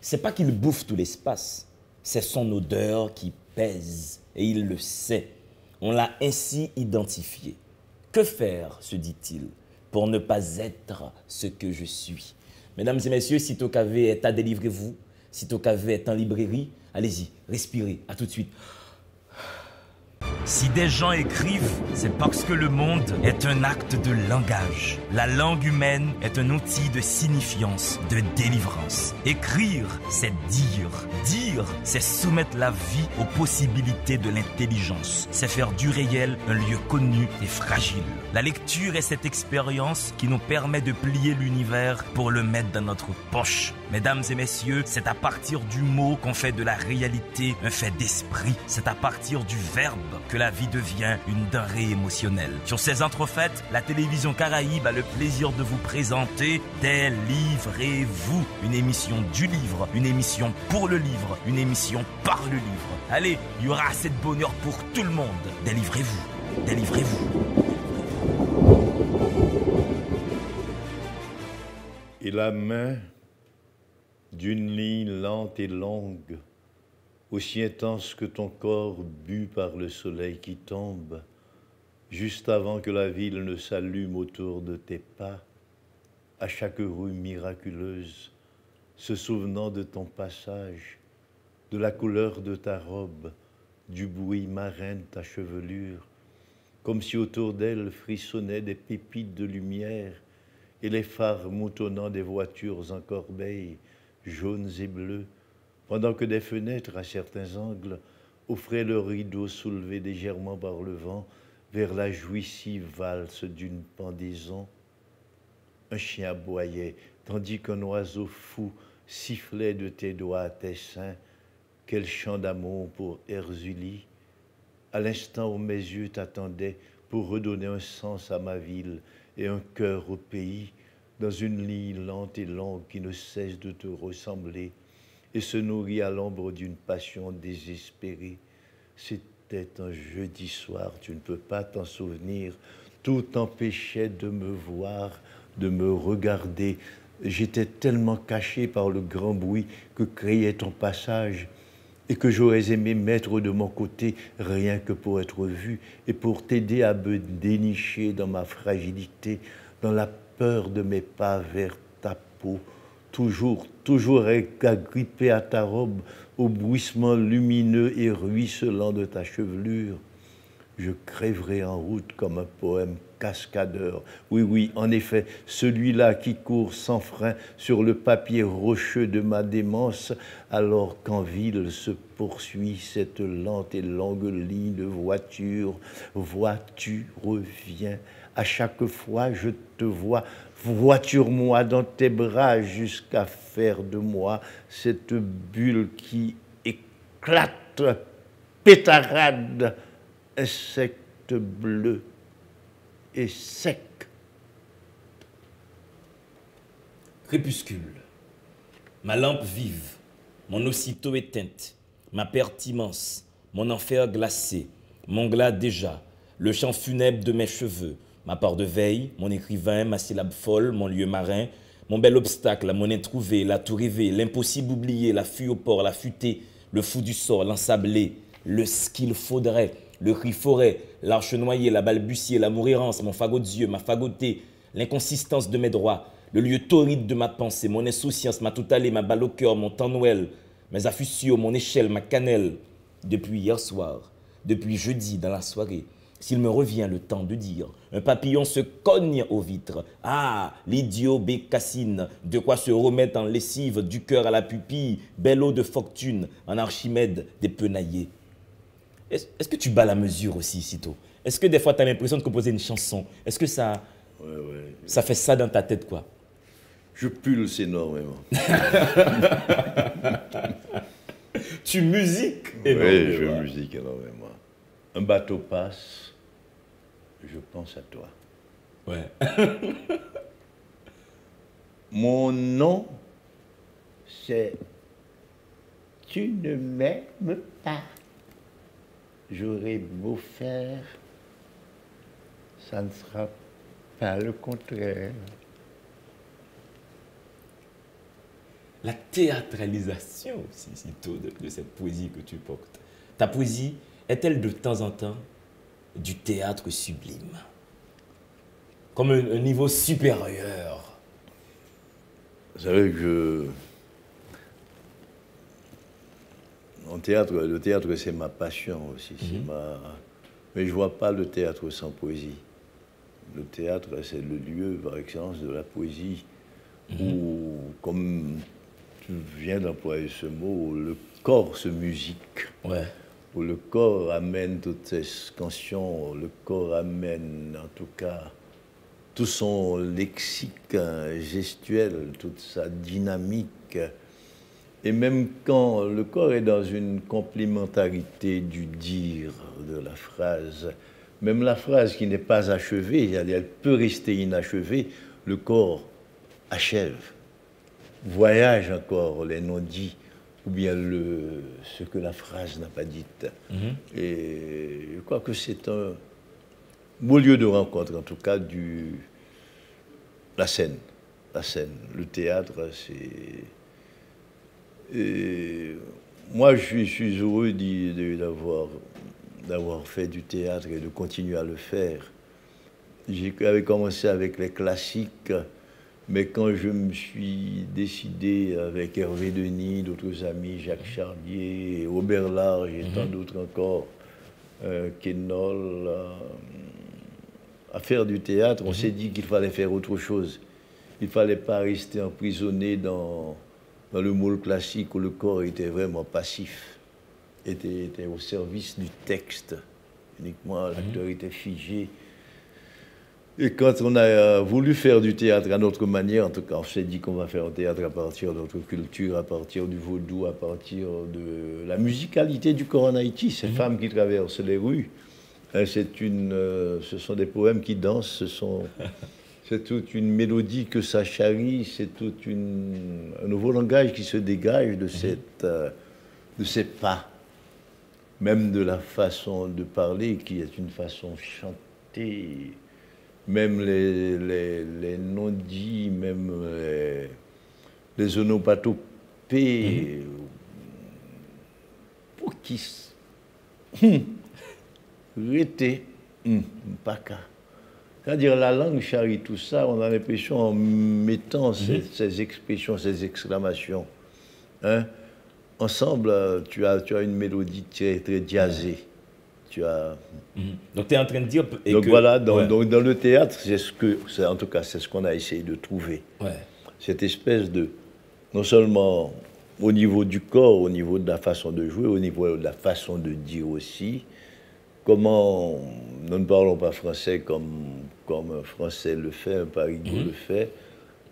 C'est pas qu'il bouffe tout l'espace, c'est son odeur qui pèse et il le sait. On l'a ainsi identifié. Que faire, se dit-il, pour ne pas être ce que je suis? Mesdames et messieurs, si KV est à délivrez-vous. Si KV est en librairie, allez-y, respirez, à tout de suite. Si des gens écrivent, c'est parce que le monde est un acte de langage. La langue humaine est un outil de signifiance, de délivrance. Écrire, c'est dire. Dire, c'est soumettre la vie aux possibilités de l'intelligence. C'est faire du réel un lieu connu et fragile. La lecture est cette expérience qui nous permet de plier l'univers pour le mettre dans notre poche. Mesdames et messieurs, c'est à partir du mot qu'on fait de la réalité un fait d'esprit. C'est à partir du verbe la vie devient une denrée émotionnelle. Sur ces entrefaites, la télévision Caraïbe a le plaisir de vous présenter Délivrez-vous, une émission du livre, une émission pour le livre, une émission par le livre. Allez, il y aura assez de bonheur pour tout le monde. Délivrez-vous, délivrez-vous. Et la main d'une ligne lente et longue, aussi intense que ton corps bu par le soleil qui tombe, juste avant que la ville ne s'allume autour de tes pas, à chaque rue miraculeuse, se souvenant de ton passage, de la couleur de ta robe, du bruit marin de ta chevelure, comme si autour d'elle frissonnaient des pépites de lumière et les phares moutonnants des voitures en corbeille jaunes et bleus, pendant que des fenêtres à certains angles offraient le rideau soulevé légèrement par le vent vers la jouissive valse d'une pendaison. Un chien aboyait, tandis qu'un oiseau fou sifflait de tes doigts à tes seins. Quel chant d'amour pour Erzulie À l'instant où mes yeux t'attendaient pour redonner un sens à ma ville et un cœur au pays, dans une ligne lente et longue qui ne cesse de te ressembler et se nourrit à l'ombre d'une passion désespérée. C'était un jeudi soir, tu ne peux pas t'en souvenir. Tout empêchait de me voir, de me regarder. J'étais tellement caché par le grand bruit que créait ton passage et que j'aurais aimé mettre de mon côté rien que pour être vu et pour t'aider à me dénicher dans ma fragilité, dans la peur de mes pas vers ta peau, toujours, toujours agrippé à ta robe, au bruissement lumineux et ruisselant de ta chevelure. Je crèverai en route comme un poème cascadeur. Oui, oui, en effet, celui-là qui court sans frein sur le papier rocheux de ma démence, alors qu'en ville se poursuit cette lente et longue ligne de voiture. Vois-tu, reviens à chaque fois je te vois, voiture-moi dans tes bras jusqu'à faire de moi cette bulle qui éclate, pétarade, insecte bleu et sec. Crépuscule. Ma lampe vive, mon aussitôt éteinte, ma perte immense, mon enfer glacé, mon glas déjà, le chant funèbre de mes cheveux, ma part de veille, mon écrivain, ma syllabe folle, mon lieu marin, mon bel obstacle, la monnaie trouvée, la tour rêvée, l'impossible oublié, la fuite au port, la futée, le fou du sort, l'ensablé, le ce qu'il faudrait, le cri forêt, l'arche noyée, la balbutier, la mourirance, mon fagot d'yeux, ma fagotée, l'inconsistance de mes droits, le lieu torride de ma pensée, mon insouciance, ma tout allée, ma balle au cœur, mon temps Noël, mes affusios, mon échelle, ma cannelle, depuis hier soir, depuis jeudi dans la soirée, s'il me revient le temps de dire, un papillon se cogne aux vitres. Ah, l'idiot bécassine, de quoi se remettre en lessive du cœur à la pupille, belle eau de fortune, en Archimède des penaillés. Est-ce que tu bats la mesure aussi, Cito Est-ce que des fois tu as l'impression de composer une chanson? Est-ce que ça, ça fait ça dans ta tête, quoi? Je pulse énormément. tu musiques énormément. Oui, je musique énormément. Un bateau passe, je pense à toi. Ouais. Mon nom, c'est Tu ne m'aimes pas. J'aurais beau faire, ça ne sera pas le contraire. La théâtralisation de, de cette poésie que tu portes. Ta poésie est-elle de temps en temps du théâtre sublime Comme un, niveau supérieur Vous savez que En théâtre, le théâtre, c'est ma passion aussi. Mhm. ma... Mais je ne vois pas le théâtre sans poésie. Le théâtre, c'est le lieu par excellence de la poésie, mhm. où, comme tu viens d'employer ce mot, le corps se musique. Ouais où le corps amène toutes ces cantions, le corps amène en tout cas tout son lexique gestuel, toute sa dynamique. Et même quand le corps est dans une complémentarité du dire de la phrase, même la phrase qui n'est pas achevée, elle peut rester inachevée, le corps achève, voyage encore les non-dits ou bien le, ce que la phrase n'a pas dit. Mhm. Et je crois que c'est un beau lieu de rencontre, en tout cas, du, la scène. La scène, le théâtre, c'est. moi, je suis, heureux d'avoir, d'avoir fait du théâtre et de continuer à le faire. J'avais commencé avec les classiques mais quand je me suis décidé avec Hervé Denis, d'autres amis, Jacques Charlier, Aubert Large et tant mhm. d'autres encore, euh, euh, à faire du théâtre, on mhm. s'est dit qu'il fallait faire autre chose. Il ne fallait pas rester emprisonné dans, dans le moule classique où le corps était vraiment passif, était, était au service du texte. Uniquement, mhm. l'acteur était figé et quand on a euh, voulu faire du théâtre à notre manière, en tout cas, on s'est dit qu'on va faire un théâtre à partir de notre culture, à partir du vaudou, à partir de la musicalité du corps en Haïti, ces mhm. femmes qui traversent les rues. Hein, c'est une, euh, ce sont des poèmes qui dansent, ce sont, c'est toute une mélodie que ça charrie, c'est tout un nouveau langage qui se dégage de, mhm. cette, euh, de ces pas, même de la façon de parler qui est une façon chantée même les, les, non-dits, même les, les onopatopées, pour qui rété, pas qu'à. C'est-à-dire la langue charrie tout ça, on a l'impression en mettant mhm. ces, expressions, ces exclamations. Hein, ensemble, tu as, tu as une mélodie très, très Mhm. Donc tu es en train de dire. donc voilà, dans, dans, le théâtre, c'est ce que, en tout cas, c'est ce qu'on a essayé de trouver. Cette espèce de, non seulement au niveau du corps, au niveau de la façon de jouer, au niveau de la façon de dire aussi, comment nous ne parlons pas français comme, comme un Français le fait, un Parigo mhm. le fait,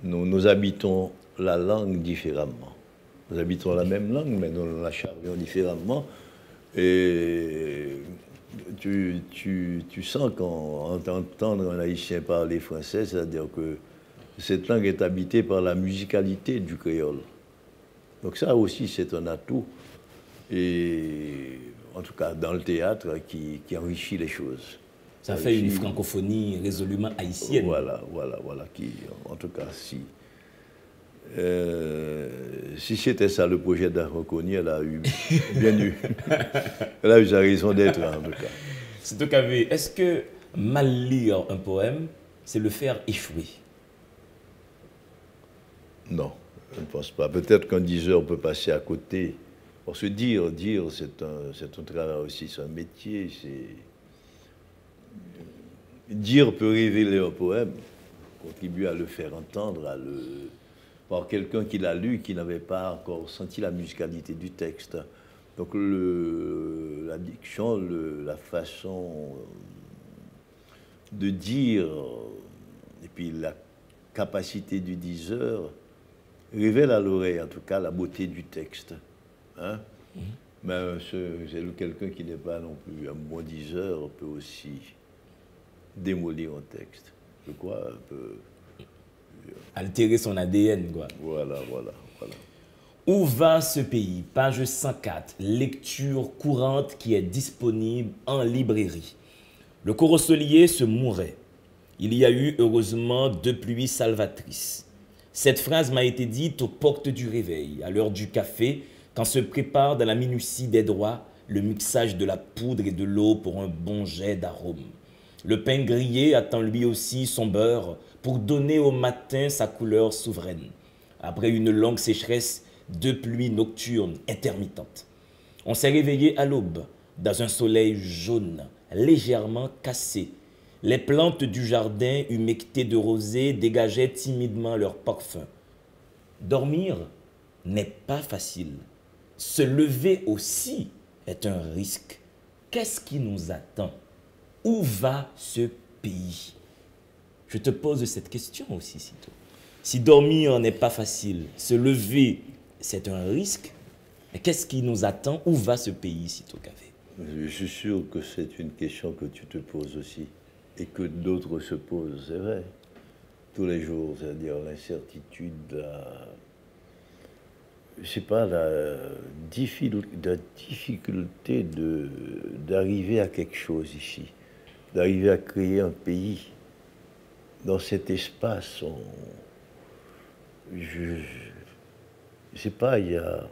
nous, nous habitons la langue différemment. Nous habitons la même langue, mais nous la charrions différemment. Et tu, tu, tu sens qu'en entendre un haïtien parler français, c'est-à-dire que cette langue est habitée par la musicalité du créole. Donc ça aussi, c'est un atout. Et en tout cas, dans le théâtre, qui, qui enrichit les choses. Ça, fait une francophonie résolument haïtienne. Voilà, voilà, voilà. Qui, en tout cas, si, euh, si c'était ça le projet d'Aroconi, elle a eu bien eu. elle a eu sa raison d'être en tout cas. C'est Est-ce que mal lire un poème, c'est le faire échouer? Non, je ne pense pas. Peut-être qu'un diseur peut passer à côté. Pour se dire, dire, c'est un, un travail aussi, c'est un métier. Dire peut révéler un poème, contribuer à le faire entendre, à le par quelqu'un qui l'a lu, qui n'avait pas encore senti la musicalité du texte. Donc le, la diction, la façon de dire, et puis la capacité du diseur, révèle à l'oreille en tout cas la beauté du texte. Hein. Mm-hmm. Mais euh, quelqu'un qui n'est pas non plus un bon diseur peut aussi démolir un texte. Je crois, peut... Altérer son ADN, quoi. Voilà, voilà, voilà. Où va ce pays? Page 104, lecture courante qui est disponible en librairie. Le corosolier se mourait. Il y a eu heureusement deux pluies salvatrices. Cette phrase m'a été dite aux portes du réveil, à l'heure du café, quand se prépare dans la minutie des droits le mixage de la poudre et de l'eau pour un bon jet d'arôme. Le pain grillé attend lui aussi son beurre pour donner au matin sa couleur souveraine. Après une longue sécheresse, deux pluies nocturnes intermittentes. On s'est réveillé à l'aube, dans un soleil jaune, légèrement cassé. Les plantes du jardin, humectées de rosée, dégageaient timidement leur parfum. Dormir n'est pas facile. Se lever aussi est un risque. Qu'est-ce qui nous attend? Où va ce pays? Je te pose cette question aussi, Sito. Si dormir n'est pas facile, se lever c'est un risque. Mais qu'est-ce qui nous attend? Où va ce pays, Sito Café? Je suis sûr que c'est une question que tu te poses aussi et que d'autres se posent, c'est vrai. Tous les jours, c'est-à-dire l'incertitude, la, sais pas, la, difficulté d'arriver à quelque chose ici, d'arriver à créer un pays. Dans cet espace, je, je sais pas, il y a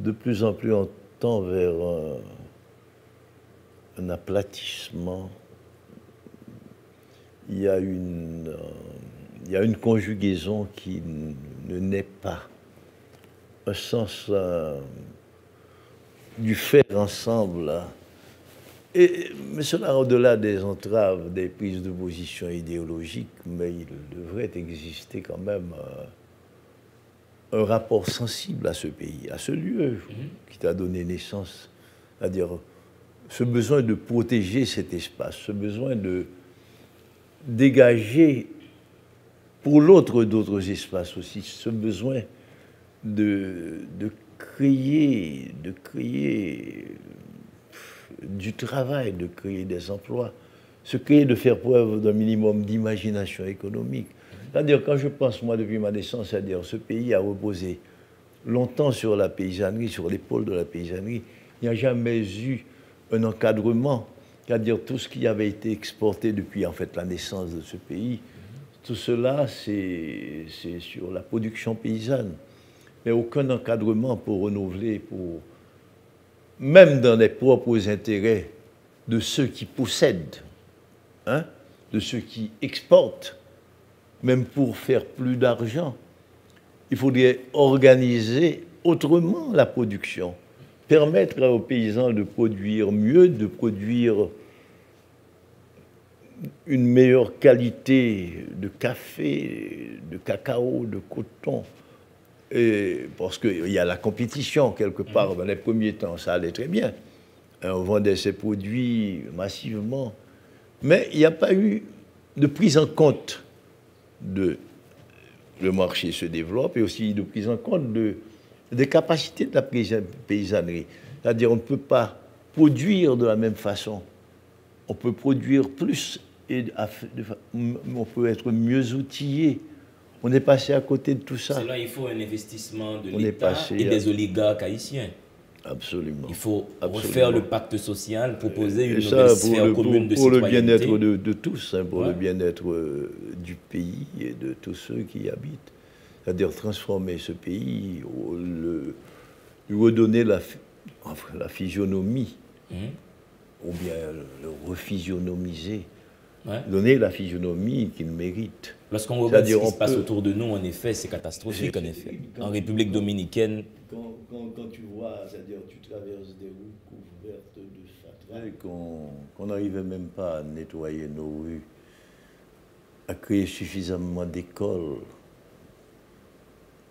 de plus en plus on tend vers un, aplatissement. Il y, a une, il y a une conjugaison qui ne naît pas. Un sens euh, du faire ensemble. Hein. Et, mais cela au-delà des entraves, des prises de position idéologiques, mais il devrait exister quand même. Euh, un rapport sensible à ce pays, à ce lieu mhm. qui t'a donné naissance. C'est-à-dire ce besoin de protéger cet espace, ce besoin de dégager pour l'autre d'autres espaces aussi, ce besoin de, de créer, de créer du travail, de créer des emplois, ce créer de faire preuve d'un minimum d'imagination économique. C'est-à-dire, quand je pense, moi, depuis ma naissance, c'est-à-dire, ce pays a reposé longtemps sur la paysannerie, sur l'épaule de la paysannerie. Il n'y a jamais eu un encadrement, c'est-à-dire tout ce qui avait été exporté depuis, en fait, la naissance de ce pays. Tout cela, c'est sur la production paysanne. Mais aucun encadrement pour renouveler, pour même dans les propres intérêts de ceux qui possèdent, hein, de ceux qui exportent même pour faire plus d'argent, il faudrait organiser autrement la production, permettre aux paysans de produire mieux, de produire une meilleure qualité de café, de cacao, de coton. Et parce qu'il y a la compétition quelque part. Dans les premiers temps, ça allait très bien. On vendait ces produits massivement. Mais il n'y a pas eu de prise en compte de le marché se développe et aussi de prise en compte de, des capacités de la paysannerie. C'est-à-dire on ne peut pas produire de la même façon. On peut produire plus et on peut être mieux outillé. On est passé à côté de tout ça. Là, il faut un investissement de l'État et des oligarques haïtiens. Absolument. Il faut refaire le pacte social, proposer une nouvelle sphère commune de pour le bien-être de, tous, hein, pour le bien-être euh, du pays et de tous ceux qui y habitent. C'est-à-dire transformer ce pays, le, lui redonner la, la physionomie, hum. ou bien le rephysionomiser, donner la physionomie qu'il mérite. Lorsqu'on regarde ce qui se passe autour de nous, en effet, c'est catastrophique, en effet. En République dominicaine, quand, tu vois, c'est-à-dire tu traverses des rues couvertes de fatras, qu'on n'arrivait même pas à nettoyer nos rues, à créer suffisamment d'écoles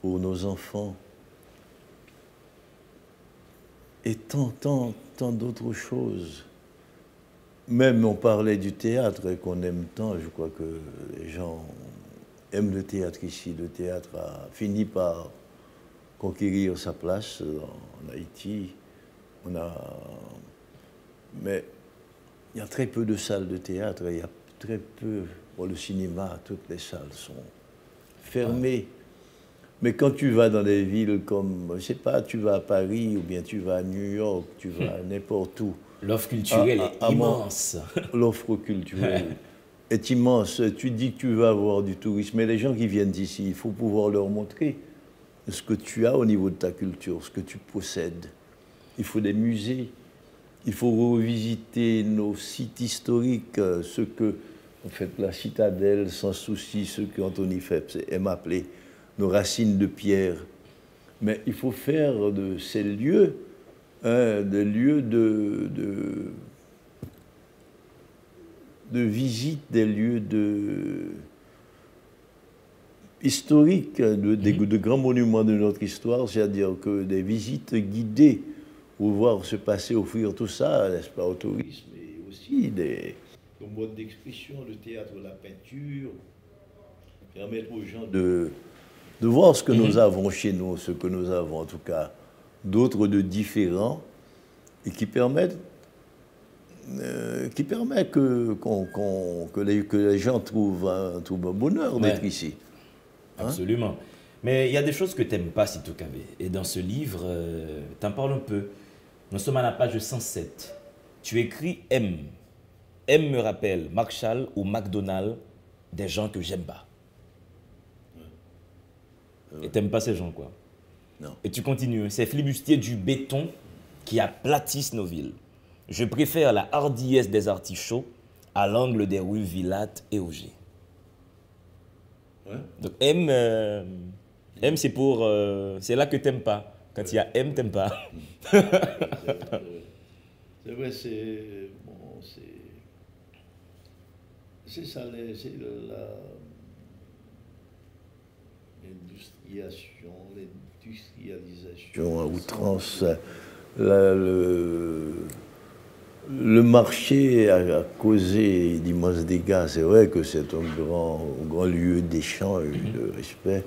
pour nos enfants, et tant, tant, tant d'autres choses. Même on parlait du théâtre qu'on aime tant, je crois que les gens aiment le théâtre ici. Le théâtre a fini par conquérir sa place en Haïti. On a... Mais il y a très peu de salles de théâtre, il y a très peu. Le cinéma, toutes les salles sont fermées. Mais quand tu vas dans des villes comme, je sais pas, tu vas à Paris ou bien tu vas à New York, tu vas n'importe où. L'offre culturelle Ah, est ah, ah, moi, immense. L'offre culturelle est immense. Tu dis que tu vas avoir du tourisme, mais les gens qui viennent ici, il faut pouvoir leur montrer ce que tu as au niveau de ta culture, ce que tu possèdes. Il faut des musées, il faut revisiter nos sites historiques, euh, ce que, en fait, la citadelle, sans souci, ce qu'Anthony Phelps aime appeler nos racines de pierre. Mais il faut faire de ces lieux hein, des lieux de, de, de visite, des lieux de, historiques, de, des- de grands monuments de notre histoire, c'est-à-dire que des visites guidées pour voir se passer, offrir tout ça, n'est-ce pas, au tourisme, et aussi des, des modes d'expression, le théâtre, la peinture, permettre aux gens de, de voir ce que nous avons chez nous, ce que nous avons en tout cas d'autres de différents, et qui permettent euh, qui permet que, les, que les gens trouvent un, trouvent un bonheur d'être ici. Hein? Absolument. Mais il y a des choses que tu n'aimes pas, Sito Kavé. Et dans ce livre, tu en parles un peu. Nous sommes à la page 107. Tu écris M. M me rappelle Marshall ou McDonald, des gens que j'aime pas. Et t'aimes pas ces gens, quoi. Non. Et tu continues. C'est flibustier du béton qui aplatissent nos villes. Je préfère la hardiesse des artichauts à l'angle des rues Villatte et Auger. Donc M, euh, M c'est pour, euh, c'est là que t'aimes pas. Quand il y a M, t'aimes pas. C'est vrai, c'est. Bon, c'est. Ça, c'est la. L'industrialisation, l'industrialisation à outrance. La- le, le marché a, a causé d'immenses dégâts. C'est vrai que c'est un grand, un grand lieu d'échange, de respect,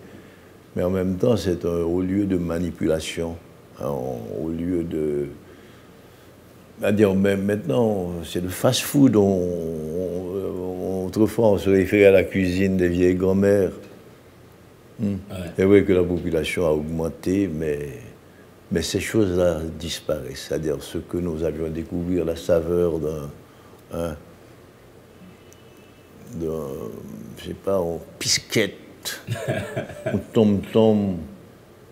mais en même temps, c'est un haut lieu de manipulation, hein, au lieu de. C'est-à-dire, même maintenant, c'est le fast-food. On, on- autrefois, on se référait à la cuisine des vieilles grand-mères. Hmm. C'est vrai que la population a augmenté, mais, mais ces choses-là disparaissent. C'est-à-dire ce que nous avions découvert, la saveur d'un. hein, d'un, je sais pas, en pisquette, ou tom-tom,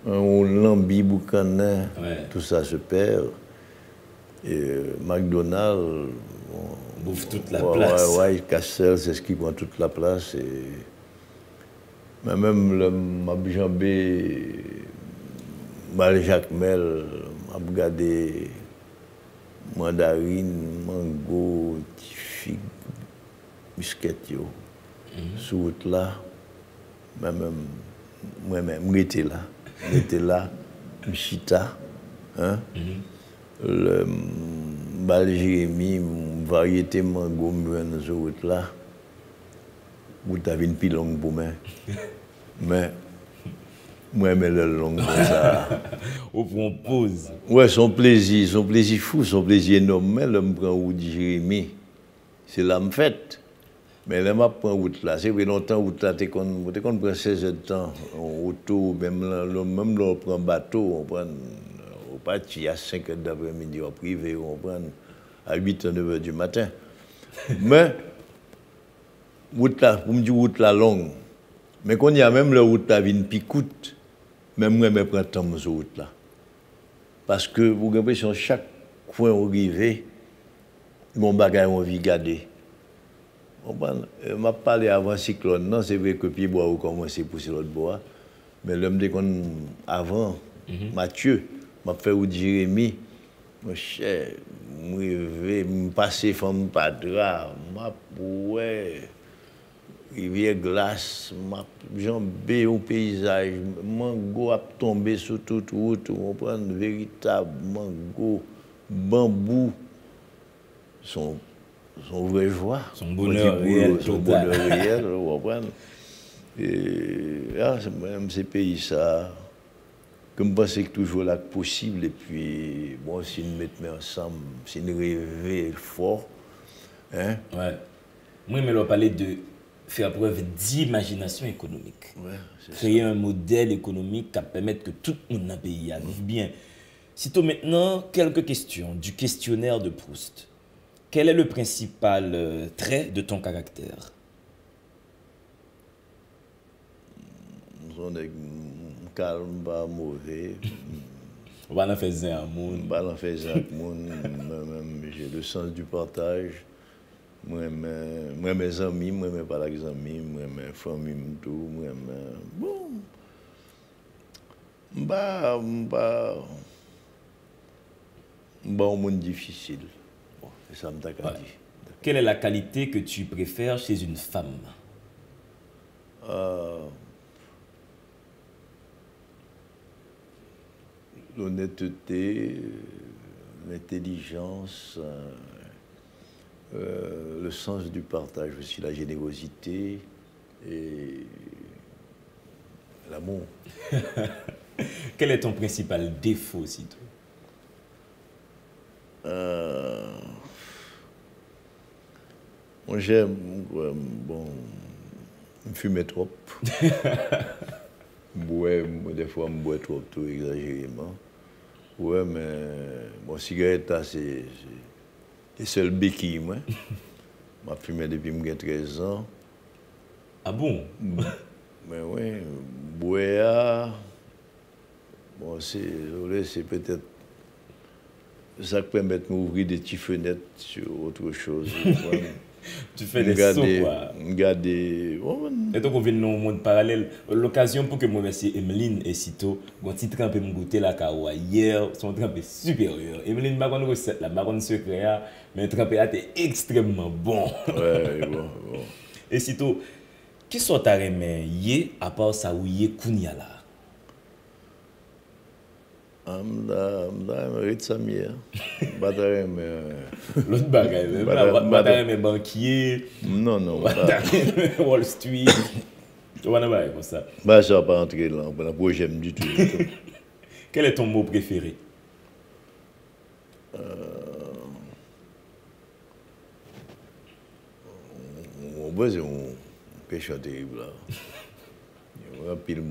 ou lambi boucanin, Ouais. tout ça se perd. Et euh, McDonald's, Bouffe toute la ouais, place. Ouais, ouais, Castel, c'est ce qui prend toute la place. Et... Men menm lèm ap janbe mal jakmel, ap gade mandarin, mango, ti fig, misket yo. Mm -hmm. Sou wot la, men menm mwen men mwete la. Mwete la, mchita. Mm -hmm. Lèm bal jeremi, mwaryete mango mwen sou wot la. Bout avin pi long pou men. Men, mwen men lèl long pou sa. Ou pou an pose. Ouè, son plezi, son plezi fou, son plezi enom. Men lèm pran ou di Jérémy, se lèm fèt. Men lèm ap pran wout la. Se wè non tan wout la, te kon, te kon pran 16 etan. Wotou, mèm lèm, mèm lèm pran bato, on pran, ou pati, a 5 et d'après-midi, ou privé, on pran, a 8 et 9 et du matin. Men, wout la, pou mdi wout la long, men kon ya menm le wout la vin pi kout, men mwen men prentan mwen sou wout la. Paske pou genpè son chak kwen ou rive, moun bagay moun vi gade. Bon, mwen eh, ap pale avan siklon nan, se vre ke pi bo a ou komanse pou se lot bo a, men lèm de kon avan, mm -hmm. Mathieu, mwen ap fè ou Jeremie, Mwen chè, mwen ve, mwen pase fèm padra, mwen ap wè. rivye glas, janbe yon peyzaj, mango ap tombe sou tout wout, ou pren veritab mango, bambou, son, son vre jwa. Son bonheur riyel. Son bonheur riyel, ou pren. Ya, mse peyi sa, ke m pensek toujou lak posible, e pi, bon, si nou met me ansam, si nou revè fò, hein? Ouè. Ouais. Mwen men lò pale de faire preuve d'imagination économique. Ouais, Créer un modèle économique qui permettre que tout le monde dans le pays vive bien. Sitôt maintenant, quelques questions du questionnaire de Proust. Quel est le principal euh, trait de ton caractère? Calme, pas mauvais. On va en faire un monde. On va en faire un monde. J'ai le sens du partage. Moi, moi, mes amis, moi, mes pas les amis, moi, mes familles, tout, moi, bon. Bah, bah, bah, un monde difficile. Bon, c'est ça que je ouais. Quelle est la qualité que tu préfères chez une femme? Euh, L'honnêteté, l'intelligence. Euh, euh, le sens du partage aussi, la générosité et l'amour. Quel est ton principal défaut, aussi euh, Moi, j'aime, bon, fumer trop. ouais, des fois, je bois trop, tout exagérément. Ouais, mais bon, cigarette, c'est E sel beki mwen. Ma fume depi mwen gen 13 an. A ah bon? Mwen wè, bouè a. Bon, se, jolè, se petèt sa kwen met mwen ouvri de ti fenet sur otre chose. tu fais des sauts, quoi. Regardez. Oh, bon. et donc, on vient dans un monde parallèle. L'occasion pour que moi, merci Emeline et Sito, mon petit trempe me goûter la kawa hier, son trempe est supérieur. Emeline, ma grande recette, la ma grande secret, mais trempe est extrêmement bon. Ouais, bon, bon. Et Sito, qui sont ta remen à part ça ou yé kounia là? Amda, amda, mérite sa mienne. Batare, mais banquier. Non, non. Wall Street. Tu vois, pas comme ça. Bah, ça va pas entrer là. Pour j'aime du tout. Quel est ton mot préféré? Euh... Moi, c'est un péché terrible là. Il y a un pile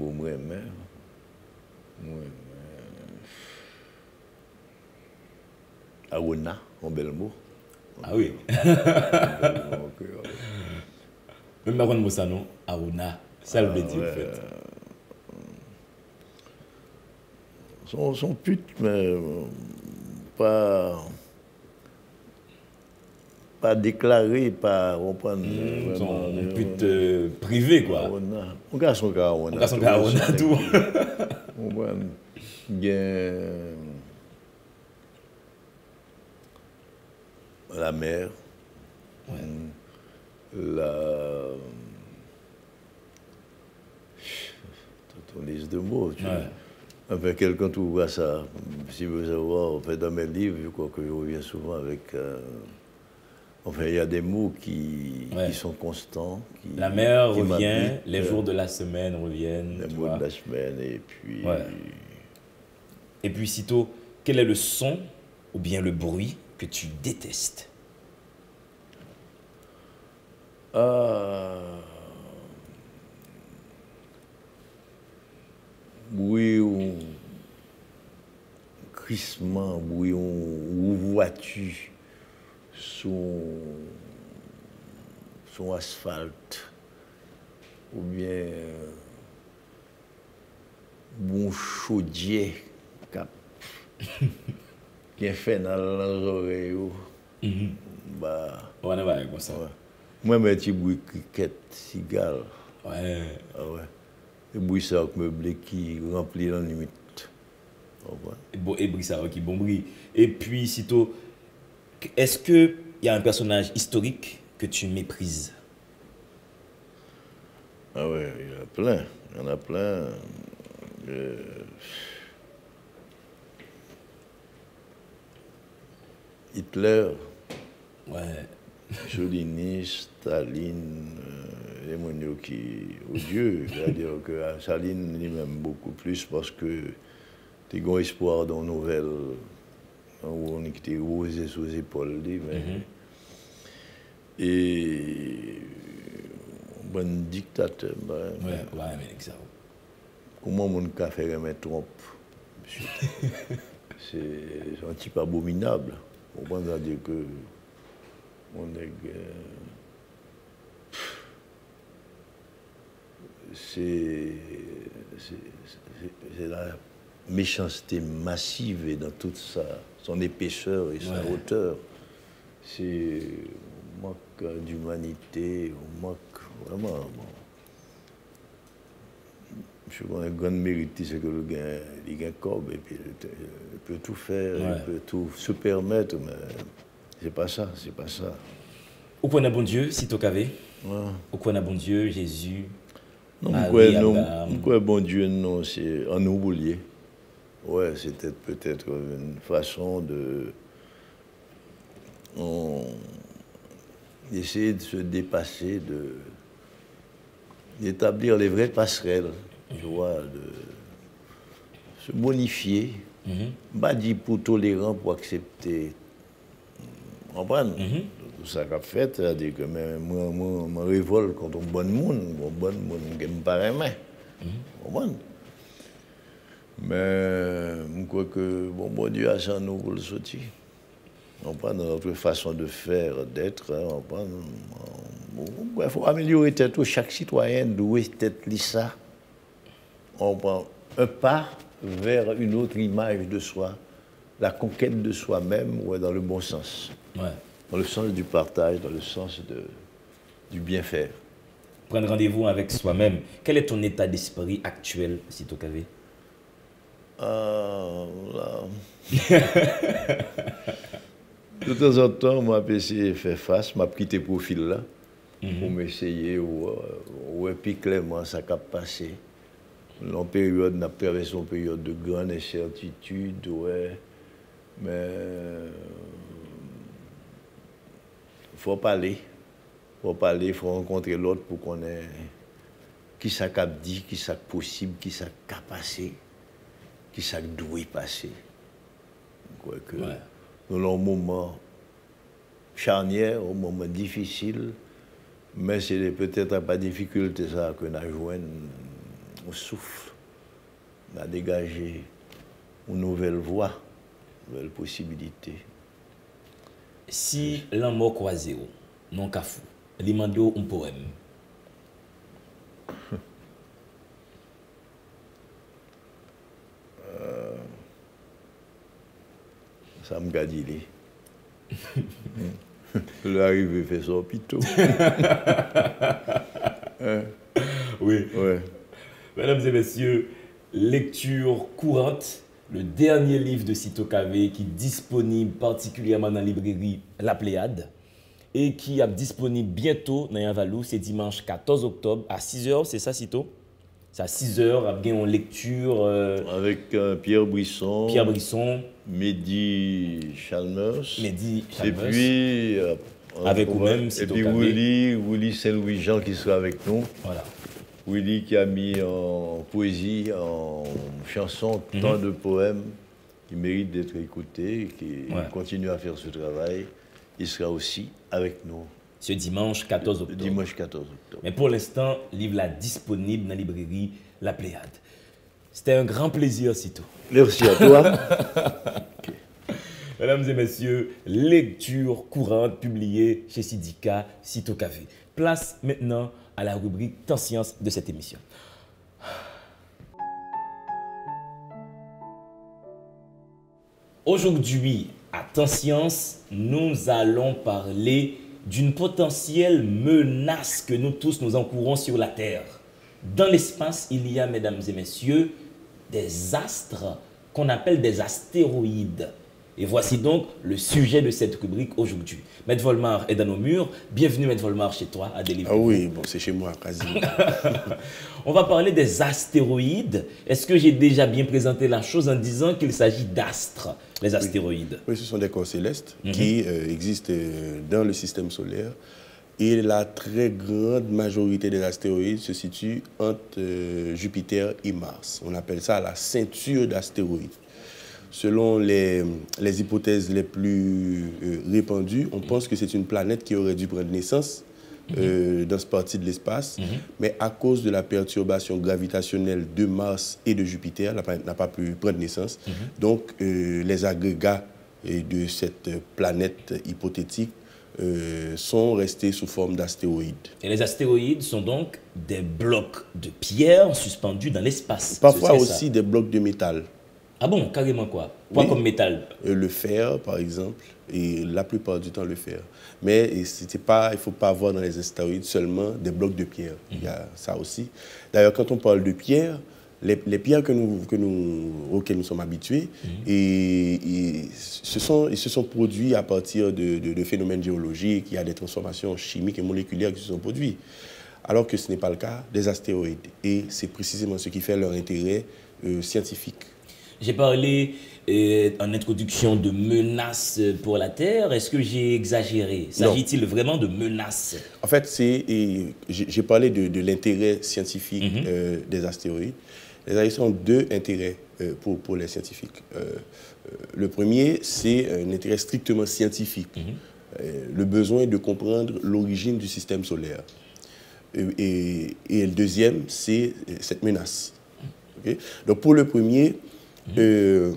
mot, moi, mais. Moi, Arona, un bel mot. Ah oui. Même ma grande ça non, Arona, ça le veut dire en fait. Son, son pute, mais pas pas déclaré, pas reprendre. Mmh, son pute euh, privé quoi. On garçon car on a. On garçon car on a tout. On voit la mer, la. Ton liste de mots. Tu... Ouais. Enfin, quelqu'un trouvera ça. Si vous savoir, en fait, dans mes livres, je crois que je reviens souvent avec. Euh... Enfin, il y a des mots qui, ouais. qui sont constants. Qui, la mer qui revient, les jours de la semaine reviennent. Les mots de la semaine, et puis. Ouais. Et puis, sitôt, quel est le son ou bien le bruit que tu détestes. Euh... Bruit ou crissement, bruit où vois-tu son, son asphalte ou bien bon chaudier cap est fait dans les oreilles. On. Ouais. Moi, je bruit cricket, cigale. Ouais. Ah ouais. Et bruit ça meublé qui remplit la limite. Et, bon, et bruit ça qui bon bruit. Et puis, sitôt, est-ce qu'il y a un personnage historique que tu méprises? Ah ouais, il y en a plein. Il y en a plein. Euh... Hitler, ouais. Mussolini, Staline, euh, les moniaux qui odieux. C'est-à-dire que euh, Staline lui-même beaucoup plus parce que tu grand espoir dans nouvelle où on était osé sous les épaules. Mais... Mm -hmm. Et euh, bon dictateur. Ben, ouais, ben, ouais, mais ça. Comment mon café remet trompe C'est un type abominable. On pense à dire que on est. C'est la méchanceté massive et dans toute sa, son épaisseur et sa Ouais. hauteur. C'est on manque d'humanité, on manque vraiment. bon. Je connais le grand mérite, c'est que le gars, il gagne corps et puis il il peut tout faire, Ouais. il peut tout se permettre, mais c'est pas ça, c'est pas ça. Où qu'on a bon Dieu, si tocavé Ouais. Où qu'on a bon Dieu, Jésus Non, Marie, non, pourquoi bon Dieu non, c'est en oublié. Ouais, c'était peut-être une façon de on, d'essayer de se dépasser, de d'établir les vraies passerelles, tu vois, de se bonifier, Mhm. pas dit pour tolérant, pour accepter. Comprendre Mhm. Tout ça qu'a fait, c'est-à-dire que moi, moi, moi, révolte contre un bon monde, un bon monde qui me paraît main. Comprendre Mais je crois que bon, bon Dieu a ça nous pour le sortir. On prend notre façon de faire, d'être, hein, on prend, il faut améliorer tête, chaque citoyen doit être ça. On prend un pas vers une autre image de soi, la conquête de soi-même, ouais, dans le bon sens, Ouais. dans le sens du partage, dans le sens de, du bien faire. Prendre rendez-vous avec soi-même. Quel est ton état d'esprit actuel, si tocavé Ah, de temps en temps, moi, essayé de faire face, m'a quitté profil là, pour m'essayer, ou, euh, ou puis clairement, ça a passé. L'an peryode nap travesse an peryode de gran esertitude, ouè, men, fò pale, fò pale, fò renkontre l'ot pou konè ki sa kap di, ki sa posib, ki sa kap pase, ki sa dwe pase. Kouè ke ouais. nou l'an mouman charnier, ou mouman difisil, men se de petèt an pa difikulte sa ke nan jwen... un souffle, va dégager une nouvelle voie, une nouvelle possibilité. Si l'amour croisé, non kafou, li mando un poème. euh... Ça me gadi li. L'arrivée fait son pito. ouais. Oui. Ouais. Mesdames et messieurs, lecture courante, le dernier livre de Sito Kavé qui est disponible particulièrement dans la librairie La Pléiade et qui est disponible bientôt dans Yavalou, c'est dimanche 14 octobre à 6h, c'est ça Sito? C'est à 6h, il y a une lecture, euh, Avec euh, Pierre Brisson, Pierre Brisson, Mehdi Chalmers. Mehdi Et Chalmers. puis, euh, Avec vous-même, Et Sito puis Kavé. Willy, Willy Saint-Louis-Jean qui sera avec nous. Voilà. Willy qui a mis en poésie, en chanson, Mhm. tant de poèmes qui méritent d'être écoutés, qui Ouais. continue à faire ce travail. Il sera aussi avec nous Ce dimanche 14 le octobre. dimanche 14 octobre. Mais pour l'instant, livre là disponible dans la librairie La Pléiade. C'était un grand plaisir, Sito. Merci à toi. Mesdames et messieurs, lecture courante publiée chez Sidika Sito Café. Place maintenant à la rubrique Temps Science de cette émission. Aujourd'hui, à Temps nous allons parler d'une potentielle menace que nous tous nous encourons sur la Terre. Dans l'espace, il y a, mesdames et messieurs, des astres qu'on appelle des astéroïdes. Et voici donc le sujet de cette rubrique aujourd'hui. Maître Volmar est dans nos murs. Bienvenue, Maître Volmar, chez toi, à délivrer. Ah oui, bon, c'est chez moi, quasiment. On va parler des astéroïdes. Est-ce que j'ai déjà bien présenté la chose en disant qu'il s'agit d'astres, les astéroïdes? Oui, ce sont des corps célestes qui euh, existent euh, dans le système solaire Et la très grande majorité des astéroïdes se situe entre euh, Jupiter et Mars. On appelle ça la ceinture d'astéroïdes. Selon les, les, hypothèses les plus euh, répandues, on pense que c'est une planète qui aurait dû prendre naissance euh, dans ce partie de l'espace, Mhm. mais à cause de la perturbation gravitationnelle de Mars et de Jupiter, la planète n'a pas pu prendre naissance. Mhm. Donc, euh, les agrégats de cette planète hypothétique euh, sont restés sous forme d'astéroïdes. Et les astéroïdes sont donc des blocs de pierre suspendus dans l'espace. Parfois ça. aussi des blocs de métal. Ah bon, carrément quoi? Quoi Oui. comme métal Euh, le fer, par exemple, et la plupart du temps le fer. Mais c'était pas, il ne faut pas avoir dans les astéroïdes seulement des blocs de pierre. Il y a ça aussi. D'ailleurs, quand on parle de pierre, les, les pierres que nous, que nous, auxquelles nous sommes habitués, et, et ce sont, ils se sont produits à partir de, de- de phénomènes géologiques, il y a des transformations chimiques et moléculaires qui se sont produites. Alors que ce n'est pas le cas des astéroïdes. Et c'est précisément ce qui fait leur intérêt euh, scientifique. J'ai parlé euh, en introduction de menaces pour la Terre. Est-ce que j'ai exagéré? S'agit-il vraiment de menaces? En fait, j'ai parlé de, de l'intérêt scientifique Mhm. euh, des astéroïdes. Les astéroïdes ont deux intérêts euh, pour, pour les scientifiques. Le premier, c'est un intérêt strictement scientifique. Mhm. Le besoin de comprendre l'origine du système solaire. Et, et- et le deuxième, c'est cette menace. Ok? Donc pour le premier, euh,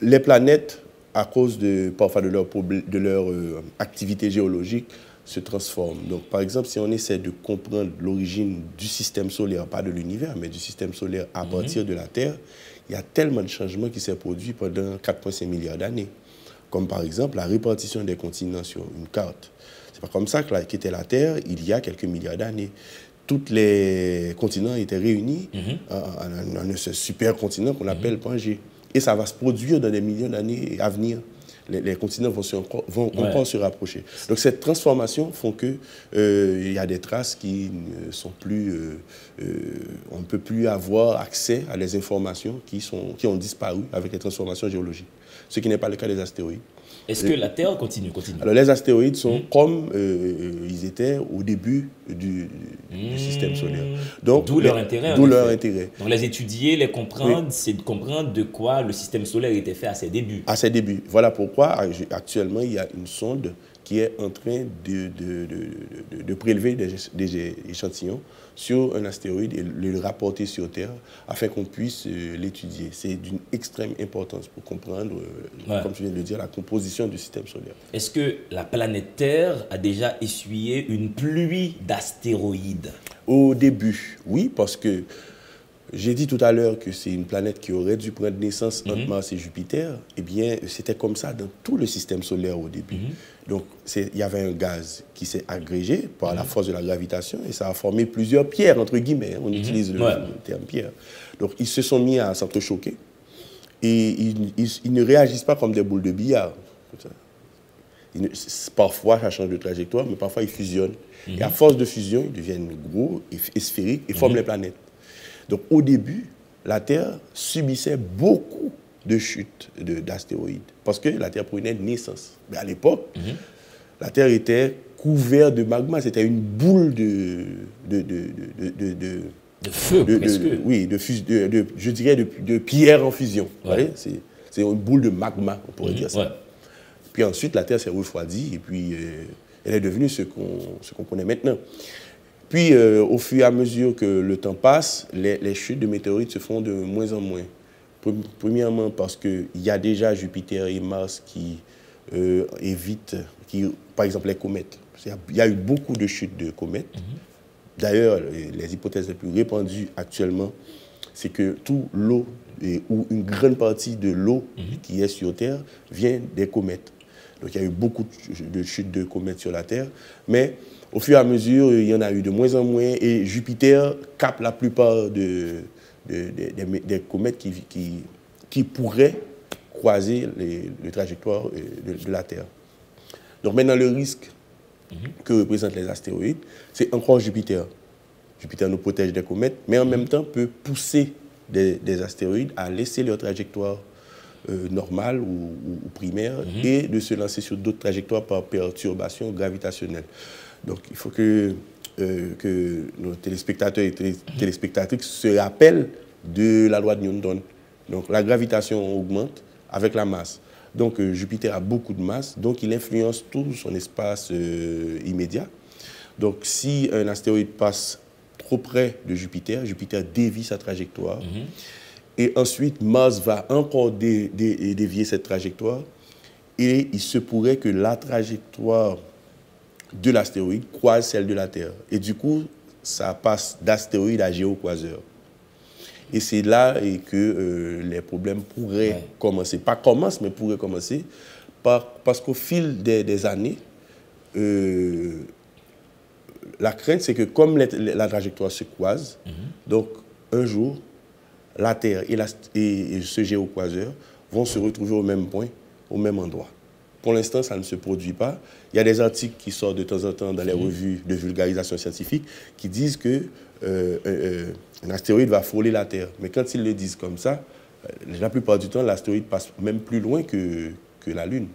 les planètes, à cause de, parfois de leur, de leur euh, activité géologique, se transforment. Donc, par exemple, si on essaie de comprendre l'origine du système solaire, pas de l'univers, mais du système solaire à partir de la Terre, il y a tellement de changements qui s'est produit pendant 4,5 milliards d'années. Comme par exemple la répartition des continents sur une carte. C'est pas comme ça qu'était la Terre il y a quelques milliards d'années. Tous les continents étaient réunis en un seul super continent qu'on appelle Pangée. Et ça va se produire dans des millions d'années à venir. Les, les continents vont, se encore, vont Ouais. encore se rapprocher. Donc cette transformation font que euh, il y a des traces qui ne sont plus, euh, euh, on ne peut plus avoir accès à les informations qui sont, qui ont disparu avec les transformations géologiques. Ce qui n'est pas le cas des astéroïdes. Est-ce que la Terre continue continue? Alors les astéroïdes sont comme euh, ils étaient au début du, du système solaire. Donc D'où leur intérêt. en D'où leur effet. intérêt. Donc les étudier, les comprendre, c'est de comprendre de quoi le système solaire était fait à ses débuts. À ses débuts. Voilà pourquoi euh, actuellement il y a une sonde qui est en train de, de- de- de- de prélever des, des échantillons sur un astéroïde et le rapporter sur Terre afin qu'on puisse euh, l'étudier. C'est d'une extrême importance pour comprendre, euh, Ouais. comme tu viens de le dire, la composition du système solaire. Est-ce que la planète Terre a déjà essuyé une pluie d'astéroïdes? Au début, oui, parce que j'ai dit tout à l'heure que c'est une planète qui aurait dû prendre naissance entre Mars et Jupiter. Eh bien, c'était comme ça dans tout le système solaire au début. Donc, il y avait un gaz qui s'est agrégé par la force de la gravitation et ça a formé plusieurs pierres, entre guillemets. On utilise le, Ouais. le terme pierre. Donc, ils se sont mis à s'entrechoquer et ils, ils- ils ne réagissent pas comme des boules de billard. Ils parfois, ça change de trajectoire, mais parfois, ils fusionnent. Et à force de fusion, ils deviennent gros et, et sphériques et forment les planètes. Donc, au début, la Terre subissait beaucoup de chutes de- d'astéroïdes parce que la Terre prenait naissance. Mais à l'époque, la Terre était couverte de magma. C'était une boule de, de, de, de- de- feu, presque. oui, de, je dirais de, de pierre en fusion. Ouais. C'est une boule de magma, on pourrait dire ça. Ouais. Puis ensuite, la Terre s'est refroidie et puis euh, elle est devenue ce qu'on qu'on connaît maintenant. Puis, euh, au fur et à mesure que le temps passe, les, les chutes de météorites se font de moins en moins. Pre- Premièrement, parce qu'il y a déjà Jupiter et Mars qui euh, évitent, qui, par exemple, les comètes. Il y a- eu beaucoup de chutes de comètes. D'ailleurs, les, les hypothèses les plus répandues actuellement, c'est que tout l'eau, ou une grande partie de l'eau qui est sur Terre, vient des comètes. Donc il y a eu beaucoup de chutes de comètes sur la Terre, mais au fur et à mesure, il y en a eu de moins en moins, et Jupiter capte la plupart de, de- de- des- comètes qui, qui, qui pourraient croiser les, les trajectoires euh, de- de la Terre. Donc maintenant, le risque que représentent les astéroïdes, c'est encore Jupiter. Jupiter nous protège des comètes, mais en même temps peut pousser des, des astéroïdes à laisser leur trajectoire euh, normale ou, primaire mhm. et de se lancer sur d'autres trajectoires par perturbation gravitationnelle. Donc il faut que, euh, que nos téléspectateurs et téléspectatrices se rappellent de la loi de Newton. Donc la gravitation augmente avec la masse. Donc Jupiter a beaucoup de masse, donc il influence tout son espace immédiat. Donc si un astéroïde passe trop près de Jupiter, Jupiter dévie sa trajectoire. Mhm. Et ensuite, Mars va encore dévier cette trajectoire. Et il se pourrait que la trajectoire de l'astéroïde croise celle de la Terre. Et du coup, ça passe d'astéroïde à géocroiseur. Et c'est là et que euh, les problèmes pourraient commencer. Pas commencent, mais pourraient commencer. Par, parce qu'au fil des, années, euh, la crainte, c'est que comme la trajectoire se croise, mhm. donc un jour, la Terre et, et, ce géocroiseur vont se retrouver au même point, au même endroit. Pour l'instant, ça ne se produit pas. Il y a des articles qui sortent de temps en temps dans les mhm. revues de vulgarisation scientifique qui disent que euh, euh, euh, un astéroïde va frôler la Terre. Mais quand ils le disent comme ça, la plupart du temps, l'astéroïde passe même plus loin que, que la Lune.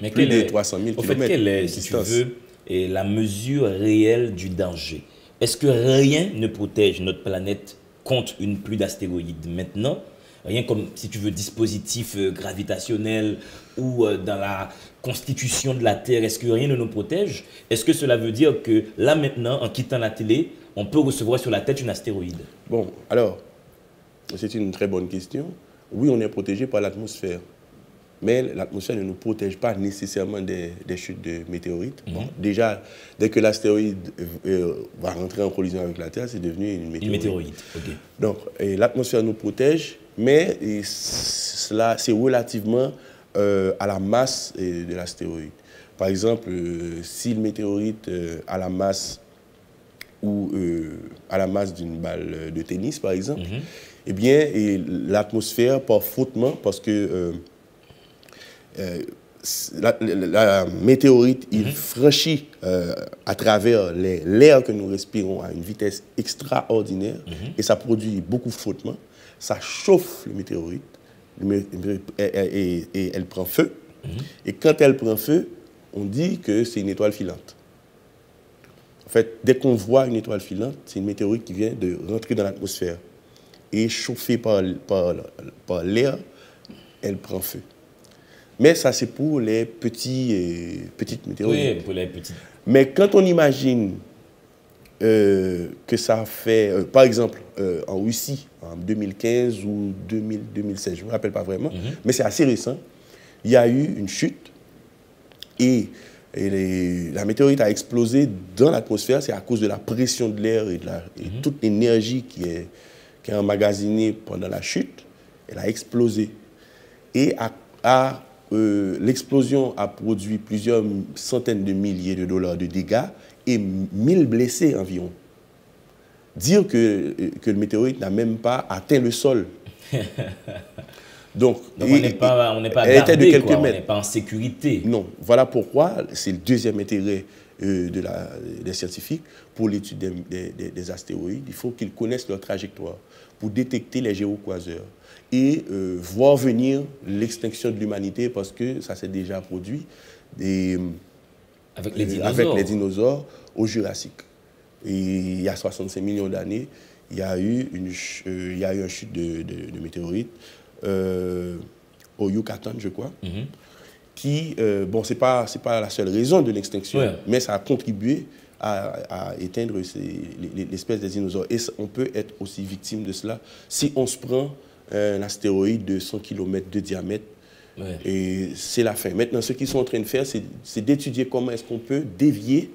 Mais plus de 300 000 km. Fait, quelle est, si tu veux, et la mesure réelle du danger? Est-ce que rien ne protège notre planète contre une pluie d'astéroïdes maintenant? Rien comme, si tu veux, dispositif euh, gravitationnel ou euh, dans la constitution de la Terre, est-ce que rien ne nous protège? Est-ce que cela veut dire que là maintenant, en quittant la télé, on peut recevoir sur la tête une astéroïde? Bon, alors, c'est une très bonne question. Oui, on est protégé par l'atmosphère mais l'atmosphère ne nous protège pas nécessairement des, chutes de météorites. Mhm. déjà, dès que l'astéroïde euh, va rentrer en collision avec la Terre, c'est devenu une météorite. Une météorite, ok. Donc, l'atmosphère nous protège, mais cela, c'est relativement euh, à la masse de l'astéroïde. Par exemple, euh, si le météorite a la masse ou à la masse d'une balle de tennis, par exemple, mhm. eh bien, l'atmosphère part fautement parce que euh, la, météorite, il mhm. franchit euh, à travers l'air que nous respirons à une vitesse extraordinaire mhm. et ça produit beaucoup de frottement. Ça chauffe le météorite et, elle prend feu. Mhm. Et quand elle prend feu, on dit que c'est une étoile filante. En fait, dès qu'on voit une étoile filante, c'est une météorite qui vient de rentrer dans l'atmosphère. Et chauffée par, par, par l'air, elle prend feu. Mais ça, c'est pour les petits, euh, petites météorites. Oui, pour les petites. Mais quand on imagine euh, que ça fait, euh, par exemple, en Russie, en 2015 ou 2016, je ne me rappelle pas vraiment, mhm. mais c'est assez récent, il y a eu une chute et, la météorite a explosé dans l'atmosphère. C'est à cause de la pression de l'air et, de mhm. toute l'énergie qui est, qui est emmagasinée pendant la chute. Elle a explosé. Et a, a euh, l'explosion a produit plusieurs centaines de milliers de dollars de dégâts et 1000 blessés environ. Dire que, que le météorite n'a même pas atteint le sol. Donc, on n'est pas, on pas gardé, on n'est pas en sécurité. Non, voilà pourquoi c'est le deuxième intérêt euh, de la, des scientifiques pour l'étude des, des, astéroïdes. Il faut qu'ils connaissent leur trajectoire pour détecter les géocroiseurs et euh, voir venir l'extinction de l'humanité parce que ça s'est déjà produit des, avec, les euh, avec, les dinosaures au Jurassique. Et il y a 65 millions d'années, il y a eu une, euh, il y a eu chute de, de, météorites au Yucatan, je crois, mhm. qui, bon, ce n'est pas, pas la seule raison de l'extinction, mais ça a contribué à, à éteindre l'espèce des dinosaures. Et on peut être aussi victime de cela si on se prend un astéroïde de 100 km de diamètre. Et c'est la fin. Maintenant, ce qu'ils sont en train de faire, c'est d'étudier comment est-ce qu'on peut dévier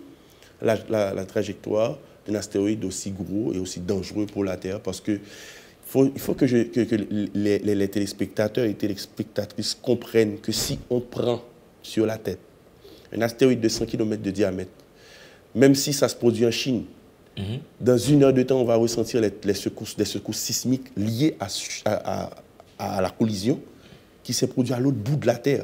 la, trajectoire d'un astéroïde aussi gros et aussi dangereux pour la Terre. Parce que faut, il faut que, les, téléspectateurs et téléspectatrices comprennent que si on prend sur la tête un astéroïde de 100 km de diamètre, même si ça se produit en Chine, Mhm. Dans une heure de temps, on va ressentir les, secousses, des secousses sismiques liées à, à, la collision qui s'est produite à l'autre bout de la Terre.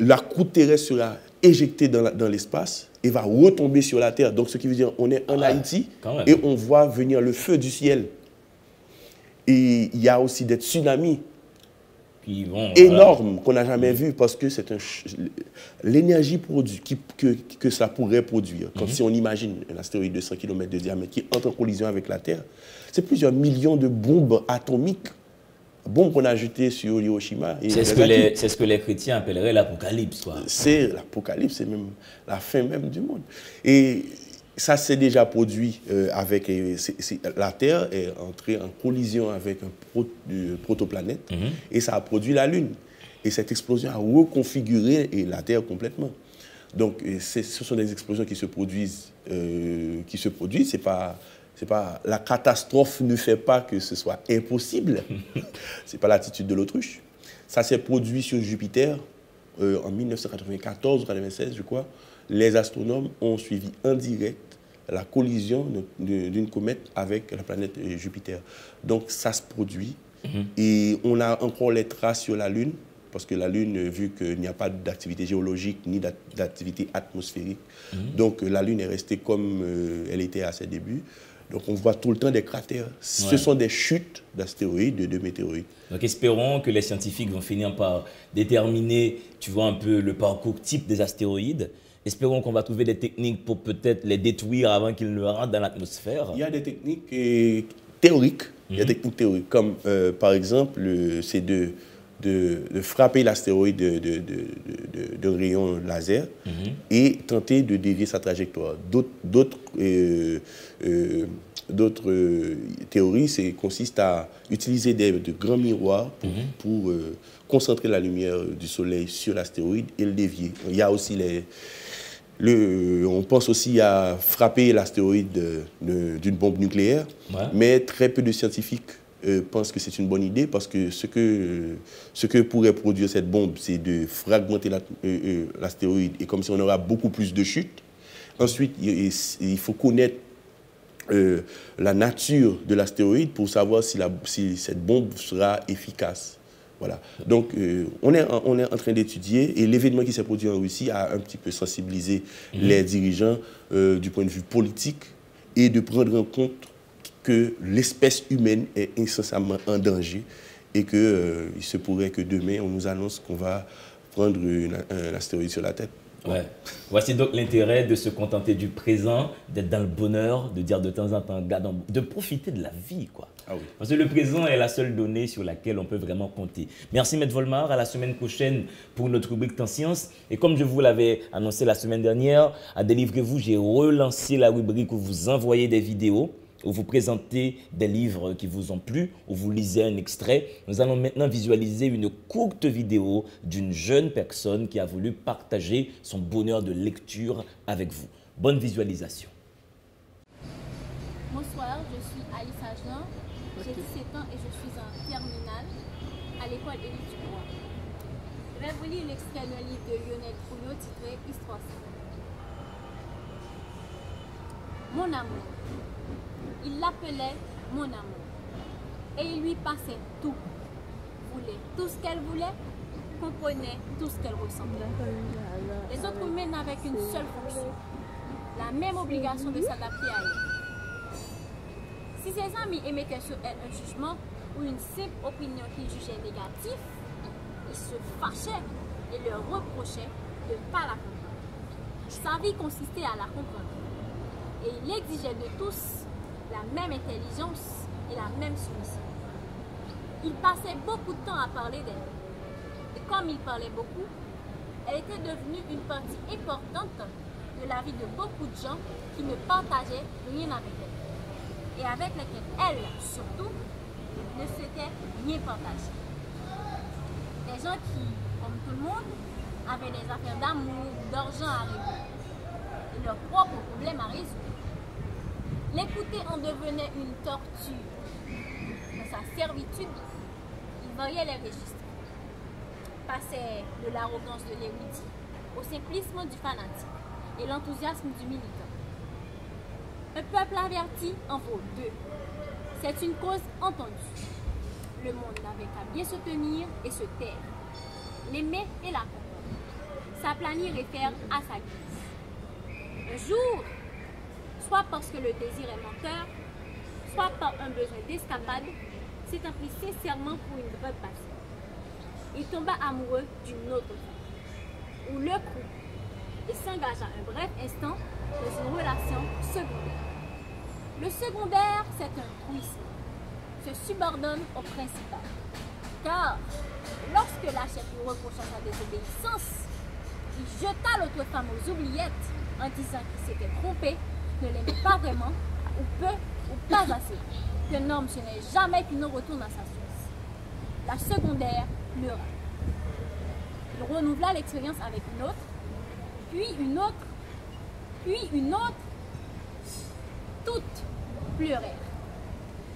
La croûte terrestre sera éjectée dans l'espace et va retomber sur la Terre. Donc, ce qui veut dire on est en ah, Haïti et on voit venir le feu du ciel. Et il y a aussi des tsunamis Qui vont, énormes qu'on n'a jamais vus parce que c'est un l'énergie produit, qui- que, que ça pourrait produire, comme si on imagine un astéroïde de 100 km de diamètre qui entre en collision avec la Terre, c'est plusieurs millions de bombes atomiques, bombes qu'on a sur Hiroshima. C'est ce, que les, c'est ce que les chrétiens appelleraient l'apocalypse. c'est l'apocalypse, c'est même la fin même du monde. Et ça s'est déjà produit euh, avec euh, la Terre est entrée en collision avec un pro- euh, protoplanète et ça a produit la Lune. Et cette explosion a reconfiguré et la Terre complètement. Donc ce sont des explosions qui se produisent, qui se produisent. C'est pas c'est pas la catastrophe ne fait pas que ce soit impossible. c'est pas l'attitude de l'autruche. Ça s'est produit sur Jupiter euh, en 1994 ou 1996, je crois. Les astronomes ont suivi en direct la collision d'une comète avec la planète euh, Jupiter. Donc ça se produit et on a encore les traces sur la Lune parce que la Lune, euh, vu qu'il n'y a pas d'activité géologique ni d'ac- d'activité atmosphérique, donc euh, la Lune est restée comme euh, elle était à ses débuts. Donc on voit tout le temps des cratères. Ce Ouais. sont des chutes d'astéroïdes, de, de météorites. Donc espérons que les scientifiques vont finir par déterminer, tu vois, un peu le parcours type des astéroïdes. Espérons qu'on va trouver des techniques pour peut-être les détruire avant qu'ils ne rentrent dans l'atmosphère. Il y a des techniques euh, théoriques. Il y a des techniques théoriques, comme euh, par exemple, euh, c'est de, de, de frapper l'astéroïde de, de, de, de- de rayon laser et tenter de dévier sa trajectoire. D'autres euh, euh, euh, théories consistent à utiliser des, de grands miroirs pour, pour, euh, concentrer la lumière du Soleil sur l'astéroïde et le dévier. Il y a aussi les, le- on pense aussi à frapper l'astéroïde de- de- d'une bombe nucléaire, Ouais. mais très peu de scientifiques euh, pensent que c'est une bonne idée parce que ce que, ce que pourrait produire cette bombe, c'est de fragmenter la- euh, euh, l'astéroïde et comme si on aura beaucoup plus de chutes. Ensuite, il, il faut connaître euh, la nature de l'astéroïde pour savoir si, la- si cette bombe sera efficace. Voilà. Donc, euh, on, est en, on est en train d'étudier et l'événement qui s'est produit en Russie a un petit peu sensibilisé les dirigeants euh, du point de vue politique et de prendre en compte que l'espèce humaine est incessamment en danger et qu'il se pourrait que demain, on nous annonce qu'on va prendre une- un astéroïde sur la tête. Ouais. Voici donc l'intérêt de se contenter du présent, d'être dans le bonheur, de dire de temps en temps, de profiter de la vie, quoi. Ah oui. Parce que le présent est la seule donnée sur laquelle on peut vraiment compter. Merci, Maître Volmar. À la semaine prochaine pour notre rubrique Temps Science. Et comme je vous l'avais annoncé la semaine dernière, à Délivrez-vous, j'ai relancé la rubrique où vous envoyez des vidéos où vous présentez des livres qui vous ont plu, où vous lisez un extrait. Nous allons maintenant visualiser une courte vidéo d'une jeune personne qui a voulu partager son bonheur de lecture avec vous. Bonne visualisation. Bonsoir, je suis Alice Jean, j'ai 17 ans et je suis en terminale à l'école Élie Dubois. Je vais vous lire l'extrait d'un livre de Lionel Trouillot titré Histoire. Mon amour. Il l'appelait mon amour. Et il lui passait tout. Voulait tout ce qu'elle voulait, comprenait tout ce qu'elle ressentait. Les autres humains n'avaient qu'une seule fonction, la même obligation de s'adapter à elle. Si ses amis émettaient sur elle un jugement ou une simple opinion qu'ils jugeaient négative, ils se fâchaient et leur reprochaient de ne pas la comprendre. Sa vie consistait à la comprendre. Et il exigeait de tous la même intelligence et la même soumission. Il passait beaucoup de temps à parler d'elle. Et comme il parlait beaucoup, elle était devenue une partie importante de la vie de beaucoup de gens qui ne partageaient rien avec elle et avec lesquels elle, surtout, ne souhaitait rien partager. Des gens qui, comme tout le monde, avaient des affaires d'amour, d'argent à régler et leurs propres problèmes à résoudre. L'écouter en devenait une torture. Dans sa servitude, il variait les registres. Passait de l'arrogance de l'érudit au simplisme du fanatique et l'enthousiasme du militant. Un peuple averti en vaut deux. C'est une cause entendue. Le monde n'avait qu'à bien se tenir et se taire. L'aimer et la comprendre. S'aplanir et faire à sa guise. Un jour, soit parce que le désir est menteur, soit par un besoin d'escapade, s'étant pris sincèrement pour une vraie passion. Il tomba amoureux d'une autre femme, ou le couple, et s'engagea un bref instant dans une relation secondaire. Le secondaire, c'est un truisme, se subordonne au principal. Car lorsque la chef lui reprocha sa désobéissance, il jeta l'autre femme aux oubliettes en disant qu'il s'était trompé, ne pas vraiment, ou peu, ou pas assez. Qu'un homme, ce n'est jamais qu'une eau retourne à sa source. La secondaire pleura. Il renouvela l'expérience avec une autre, puis une autre, puis une autre. Toutes pleurèrent.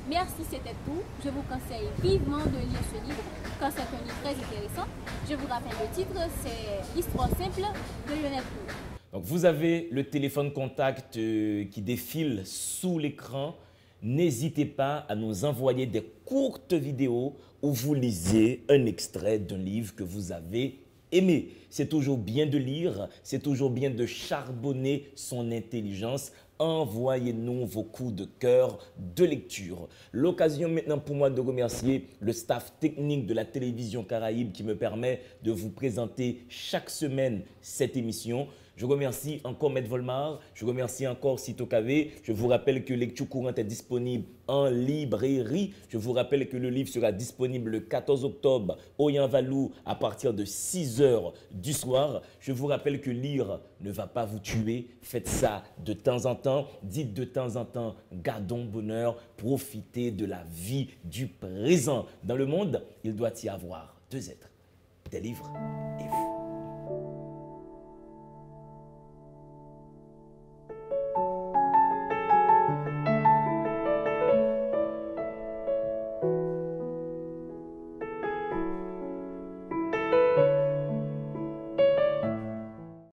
Merci, c'était tout. Je vous conseille vivement de lire ce livre, car c'est un livre très intéressant. Je vous rappelle le titre, c'est L'histoire simple de Lionel Cour. Vous avez le téléphone contact euh, qui défile sous l'écran. N'hésitez pas à nous envoyer des courtes vidéos où vous lisez un extrait d'un livre que vous avez aimé. C'est toujours bien de lire, c'est toujours bien de charbonner son intelligence envoyez-nous vos coups de cœur de lecture. L'occasion maintenant pour moi de remercier le staff technique de la télévision Caraïbe qui me permet de vous présenter chaque semaine cette émission. Je remercie encore Maître Volmar, je remercie encore Cito KV. Je vous rappelle que Lecture Courante est disponible en librairie. Je vous rappelle que le livre sera disponible le 14 octobre au Yanvalou à partir de 6 heures du soir. Je vous rappelle que lire ne va pas vous tuer. Faites ça de temps en temps. Dites de temps en temps, gardons bonheur, profitez de la vie du présent. Dans le monde, il doit y avoir deux êtres, des livres et vous.